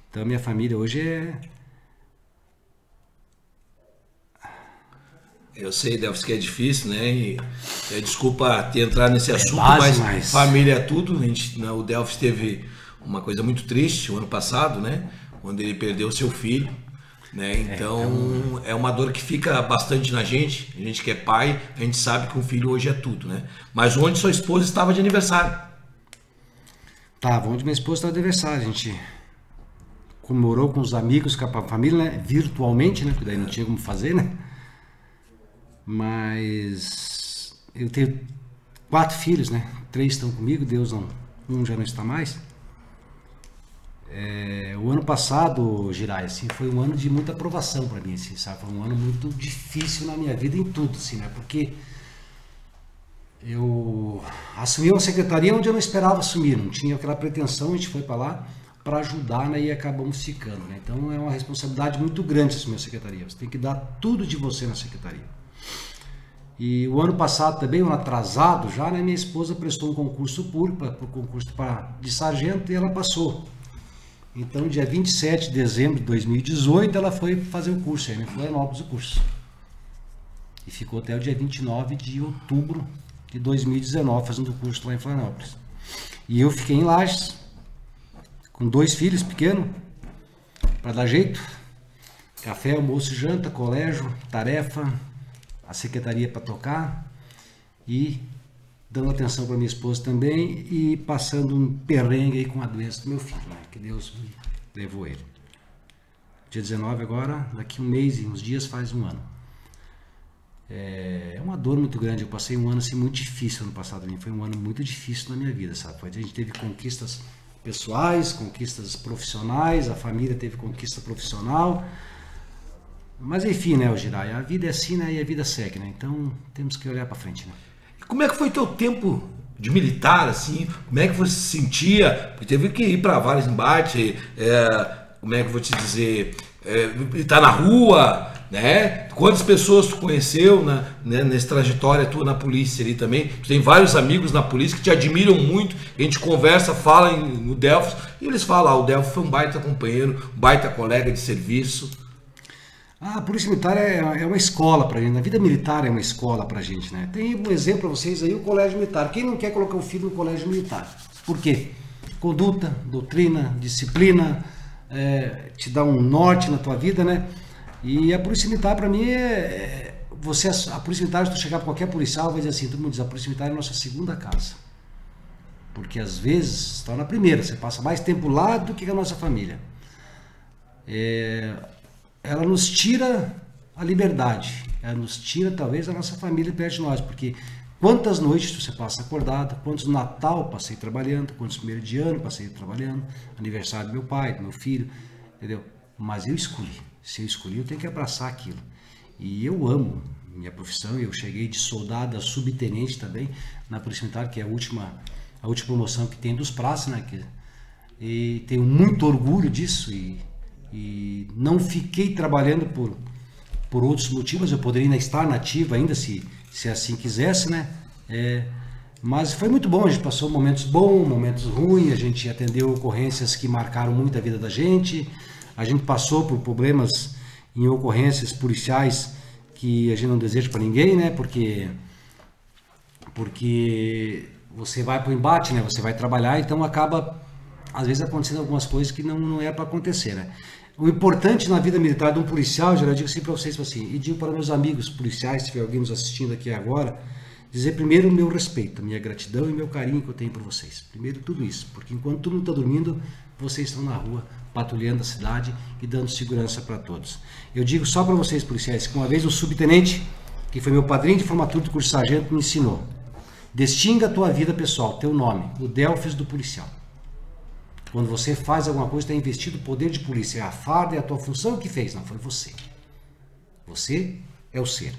Então, minha família hoje é. Eu sei, Delfis, que é difícil, né? E, é, desculpa ter entrado nesse é assunto, mas, mas, família é tudo. A gente, né, o Delfis teve uma coisa muito triste o ano passado, né? Quando ele perdeu seu filho. Né? É, então, é, então, é, uma dor que fica bastante na gente. A gente que é pai, a gente sabe que um filho hoje é tudo, né? Mas onde sua esposa estava de aniversário? Tava, onde minha esposa estava de aniversário. A gente comemorou com os amigos, com a família, né? virtualmente, né? Porque daí não tinha como fazer, né? Mas eu tenho quatro filhos, né? Três estão comigo, Deus não, um já não está mais. É, o ano passado, Girai, assim, foi um ano de muita aprovação para mim, assim, sabe? Foi um ano muito difícil na minha vida em tudo, assim, né? Porque eu assumi uma secretaria onde eu não esperava assumir, não tinha aquela pretensão, a gente foi para lá para ajudar né, e acabamos ficando. Né? Então é uma responsabilidade muito grande assumir a secretaria. Você tem que dar tudo de você na secretaria. E o ano passado também, um atrasado já, né, minha esposa prestou um concurso público, para concurso pra, de sargento e ela passou. Então, dia 27 de dezembro de 2018, ela foi fazer o curso né? Florianópolis o curso. E ficou até o dia 29 de outubro de 2019 fazendo o curso lá em Florianópolis. E eu fiquei em Lages, com dois filhos pequenos, para dar jeito. Café, almoço, janta, colégio, tarefa, a secretaria para tocar e dando atenção para minha esposa também e passando um perrengue aí com a doença do meu filho, né? que Deus levou ele. Dia 19 agora, daqui um mês e uns dias faz um ano. É uma dor muito grande. Eu passei um ano assim muito difícil ano passado. Foi um ano muito difícil na minha vida, sabe? A gente teve conquistas pessoais, conquistas profissionais, a família teve conquista profissional, Mas enfim, né, Girai, a vida é assim, né, e a vida segue, né? Então temos que olhar para frente, né? Como é que foi teu tempo de militar, assim? Como é que você se sentia? Porque teve que ir para vários embates, é, como é que eu vou te dizer, é, estar na rua, né? Quantas pessoas tu conheceu na, né, nessa trajetória tua na polícia ali também? Tu tem vários amigos na polícia que te admiram muito, a gente conversa, fala em, no Delfos, e eles falam, ah, o Delfos foi um baita companheiro, um baita colega de serviço. Ah, a polícia militar é, é uma escola para gente, a vida militar é uma escola para gente, né? Tem um exemplo para vocês aí, o colégio militar. Quem não quer colocar o filho no colégio militar? Por quê? Conduta, doutrina, disciplina, é, te dá um norte na tua vida, né? E a polícia militar para mim é, é, você a polícia militar, se tu chegar para qualquer policial, vai dizer assim, todo mundo diz, a polícia militar é a nossa segunda casa. Porque às vezes está na primeira, você passa mais tempo lá do que a nossa família. É, ela nos tira a liberdade, ela nos tira talvez a nossa família perto de nós, porque quantas noites você passa acordado, quantos Natal passei trabalhando, quantos primeiros de ano passei trabalhando, aniversário do meu pai, do meu filho, entendeu? Mas eu escolhi, se eu escolhi eu tenho que abraçar aquilo. E eu amo minha profissão, eu cheguei de soldado a subtenente também na Polícia Militar, que é a última, a última promoção que tem dos praças, né? E tenho muito orgulho disso e e não fiquei trabalhando por, por outros motivos, eu poderia estar nativa ainda se, se assim quisesse, né? É, mas foi muito bom, a gente passou momentos bons, momentos ruins, a gente atendeu ocorrências que marcaram muito a vida da gente, a gente passou por problemas em ocorrências policiais que a gente não deseja para ninguém, né? Porque porque você vai para o embate, né? Você vai trabalhar, então acaba às vezes acontecendo algumas coisas que não, não é para acontecer, né? O importante na vida militar de um policial, já digo assim para vocês, assim, e digo para meus amigos policiais, se tiver alguém nos assistindo aqui agora, dizer primeiro o meu respeito, minha gratidão e meu carinho que eu tenho por vocês. Primeiro tudo isso, porque enquanto todo mundo está dormindo, vocês estão na rua patrulhando a cidade e dando segurança para todos. Eu digo só para vocês policiais que uma vez o subtenente, que foi meu padrinho de formatura do curso sargento, me ensinou: distinga a tua vida pessoal, teu nome, o Delfis do policial. Quando você faz alguma coisa, está investido o poder de polícia. É a farda é a tua função que fez. Não, foi você. Você é o ser.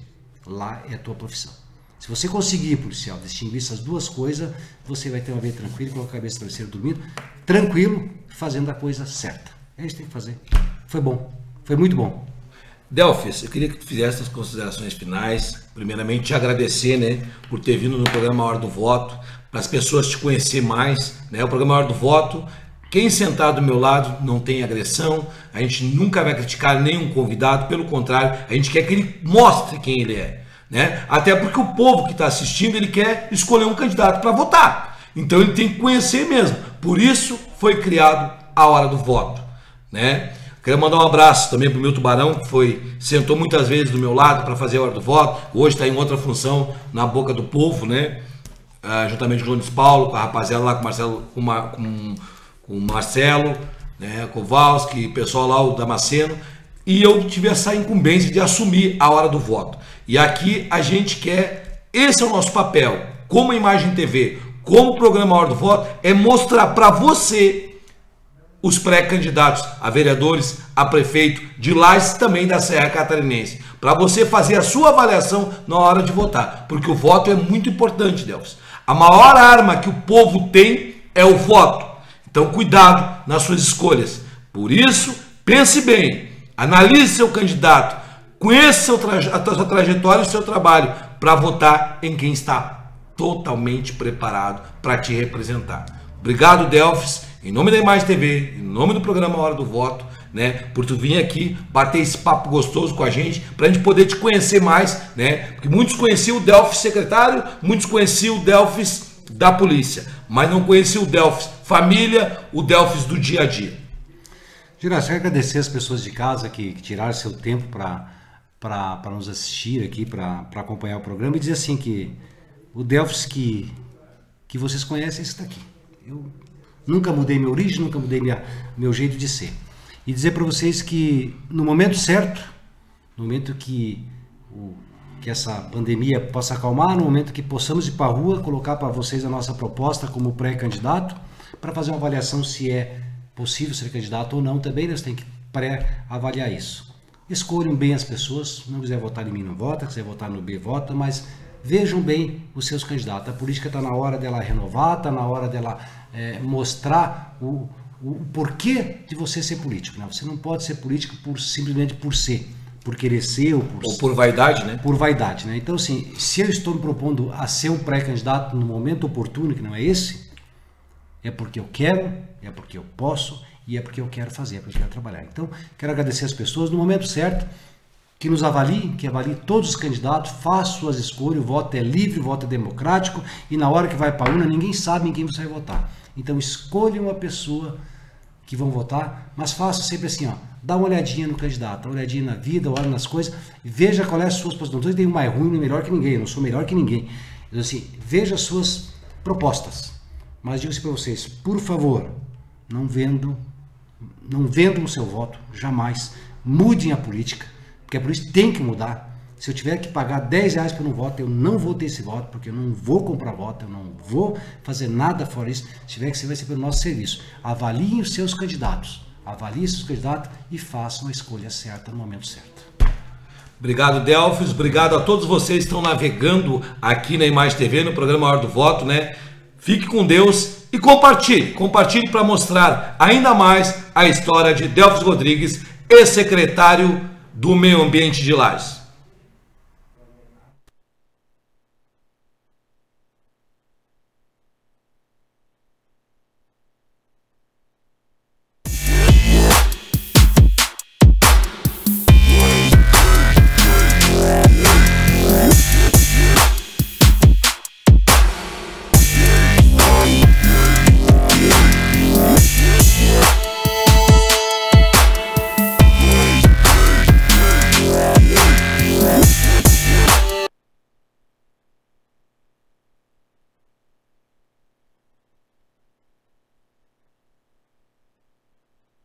Lá é a tua profissão. Se você conseguir, policial, distinguir essas duas coisas, você vai ter uma vida tranquila, com a cabeça travesseira dormindo, tranquilo, fazendo a coisa certa. É isso que tem que fazer. Foi bom. Foi muito bom. Delfis, eu queria que tu fizesse as considerações finais. Primeiramente, te agradecer né, por ter vindo no programa Hora do Voto, para as pessoas te conhecer mais. Né? O programa Hora do Voto quem sentar do meu lado não tem agressão, a gente nunca vai criticar nenhum convidado, pelo contrário, a gente quer que ele mostre quem ele é. Né? Até porque o povo que está assistindo ele quer escolher um candidato para votar. Então ele tem que conhecer mesmo. Por isso foi criado a hora do voto. Né? Quero mandar um abraço também para o meu tubarão, que foi, sentou muitas vezes do meu lado para fazer a hora do voto. Hoje está em outra função na boca do povo, né? Ah, juntamente com o Jones Paulo, com a rapaziada lá, com o Marcelo, com, uma, com com o Marcelo, né, Kowalski, pessoal lá, o Damasceno, e eu tive essa incumbência de assumir a hora do voto. E aqui a gente quer, esse é o nosso papel, como Imagem TV, como programa Hora do Voto, é mostrar para você os pré-candidatos a vereadores, a prefeito de Lages também da Serra Catarinense, para você fazer a sua avaliação na hora de votar, porque o voto é muito importante, Delfos. A maior arma que o povo tem é o voto. Então, cuidado nas suas escolhas. Por isso, pense bem, analise seu candidato, conheça a sua trajetória e seu trabalho para votar em quem está totalmente preparado para te representar. Obrigado, Delfis, em nome da Imagem TV, em nome do programa Hora do Voto, né, por tu vir aqui bater esse papo gostoso com a gente, para a gente poder te conhecer mais, né, porque muitos conheciam o Delfis secretário, muitos conheciam o Delfis da polícia, mas não conheciam o Delfis família, o Delfis do dia a dia. Giras, quero agradecer as pessoas de casa que, que tiraram seu tempo para nos assistir aqui, para acompanhar o programa e dizer assim que o Delfis que, que vocês conhecem está aqui. Eu nunca mudei minha origem, nunca mudei minha, meu jeito de ser. E dizer para vocês que no momento certo, no momento que o, que essa pandemia possa acalmar, no momento que possamos ir para a rua, colocar para vocês a nossa proposta como pré-candidato, para fazer uma avaliação se é possível ser candidato ou não também, nós temos que pré-avaliar isso. escolham bem as pessoas. Não quiser votar em mim, não vota. Quiser votar no B, vota. Mas vejam bem os seus candidatos. A política está na hora dela renovar, está na hora dela é, mostrar o, o porquê de você ser político. Né? Você não pode ser político por simplesmente por ser, por querer ser ou por, ou por vaidade, né? Por vaidade, né? Então, assim, se eu estou me propondo a ser um pré-candidato no momento oportuno, que não é esse, é porque eu quero, é porque eu posso e é porque eu quero fazer, é porque eu quero trabalhar. Então, quero agradecer as pessoas no momento certo, que nos avaliem, que avaliem todos os candidatos, façam suas escolhas, o voto é livre, o voto é democrático e na hora que vai para a urna ninguém sabe em quem você vai votar. Então escolha uma pessoa que vão votar, mas faça sempre assim, ó, dá uma olhadinha no candidato, dá uma olhadinha na vida, olha nas coisas, veja qual é as suas posições. Não dizendo mais ruim nem melhor que ninguém, não sou melhor que ninguém. Então, assim, veja as suas propostas. Mas digo-se para vocês, por favor, não vendo, não vendam o seu voto, jamais. Mudem a política, porque a política tem que mudar. Se eu tiver que pagar 10 reais por um voto, eu não vou ter esse voto, porque eu não vou comprar voto, eu não vou fazer nada fora isso. Se tiver que ser, vai ser pelo nosso serviço. Avaliem os seus candidatos, avaliem os seus candidatos e façam a escolha certa no momento certo. Obrigado, Delfos. Obrigado a todos vocês que estão navegando aqui na Imagem TV, no programa Hora do Voto, né? Fique com Deus e compartilhe. Compartilhe para mostrar ainda mais a história de Delfos Rodrigues, ex-secretário do Meio Ambiente de Lages.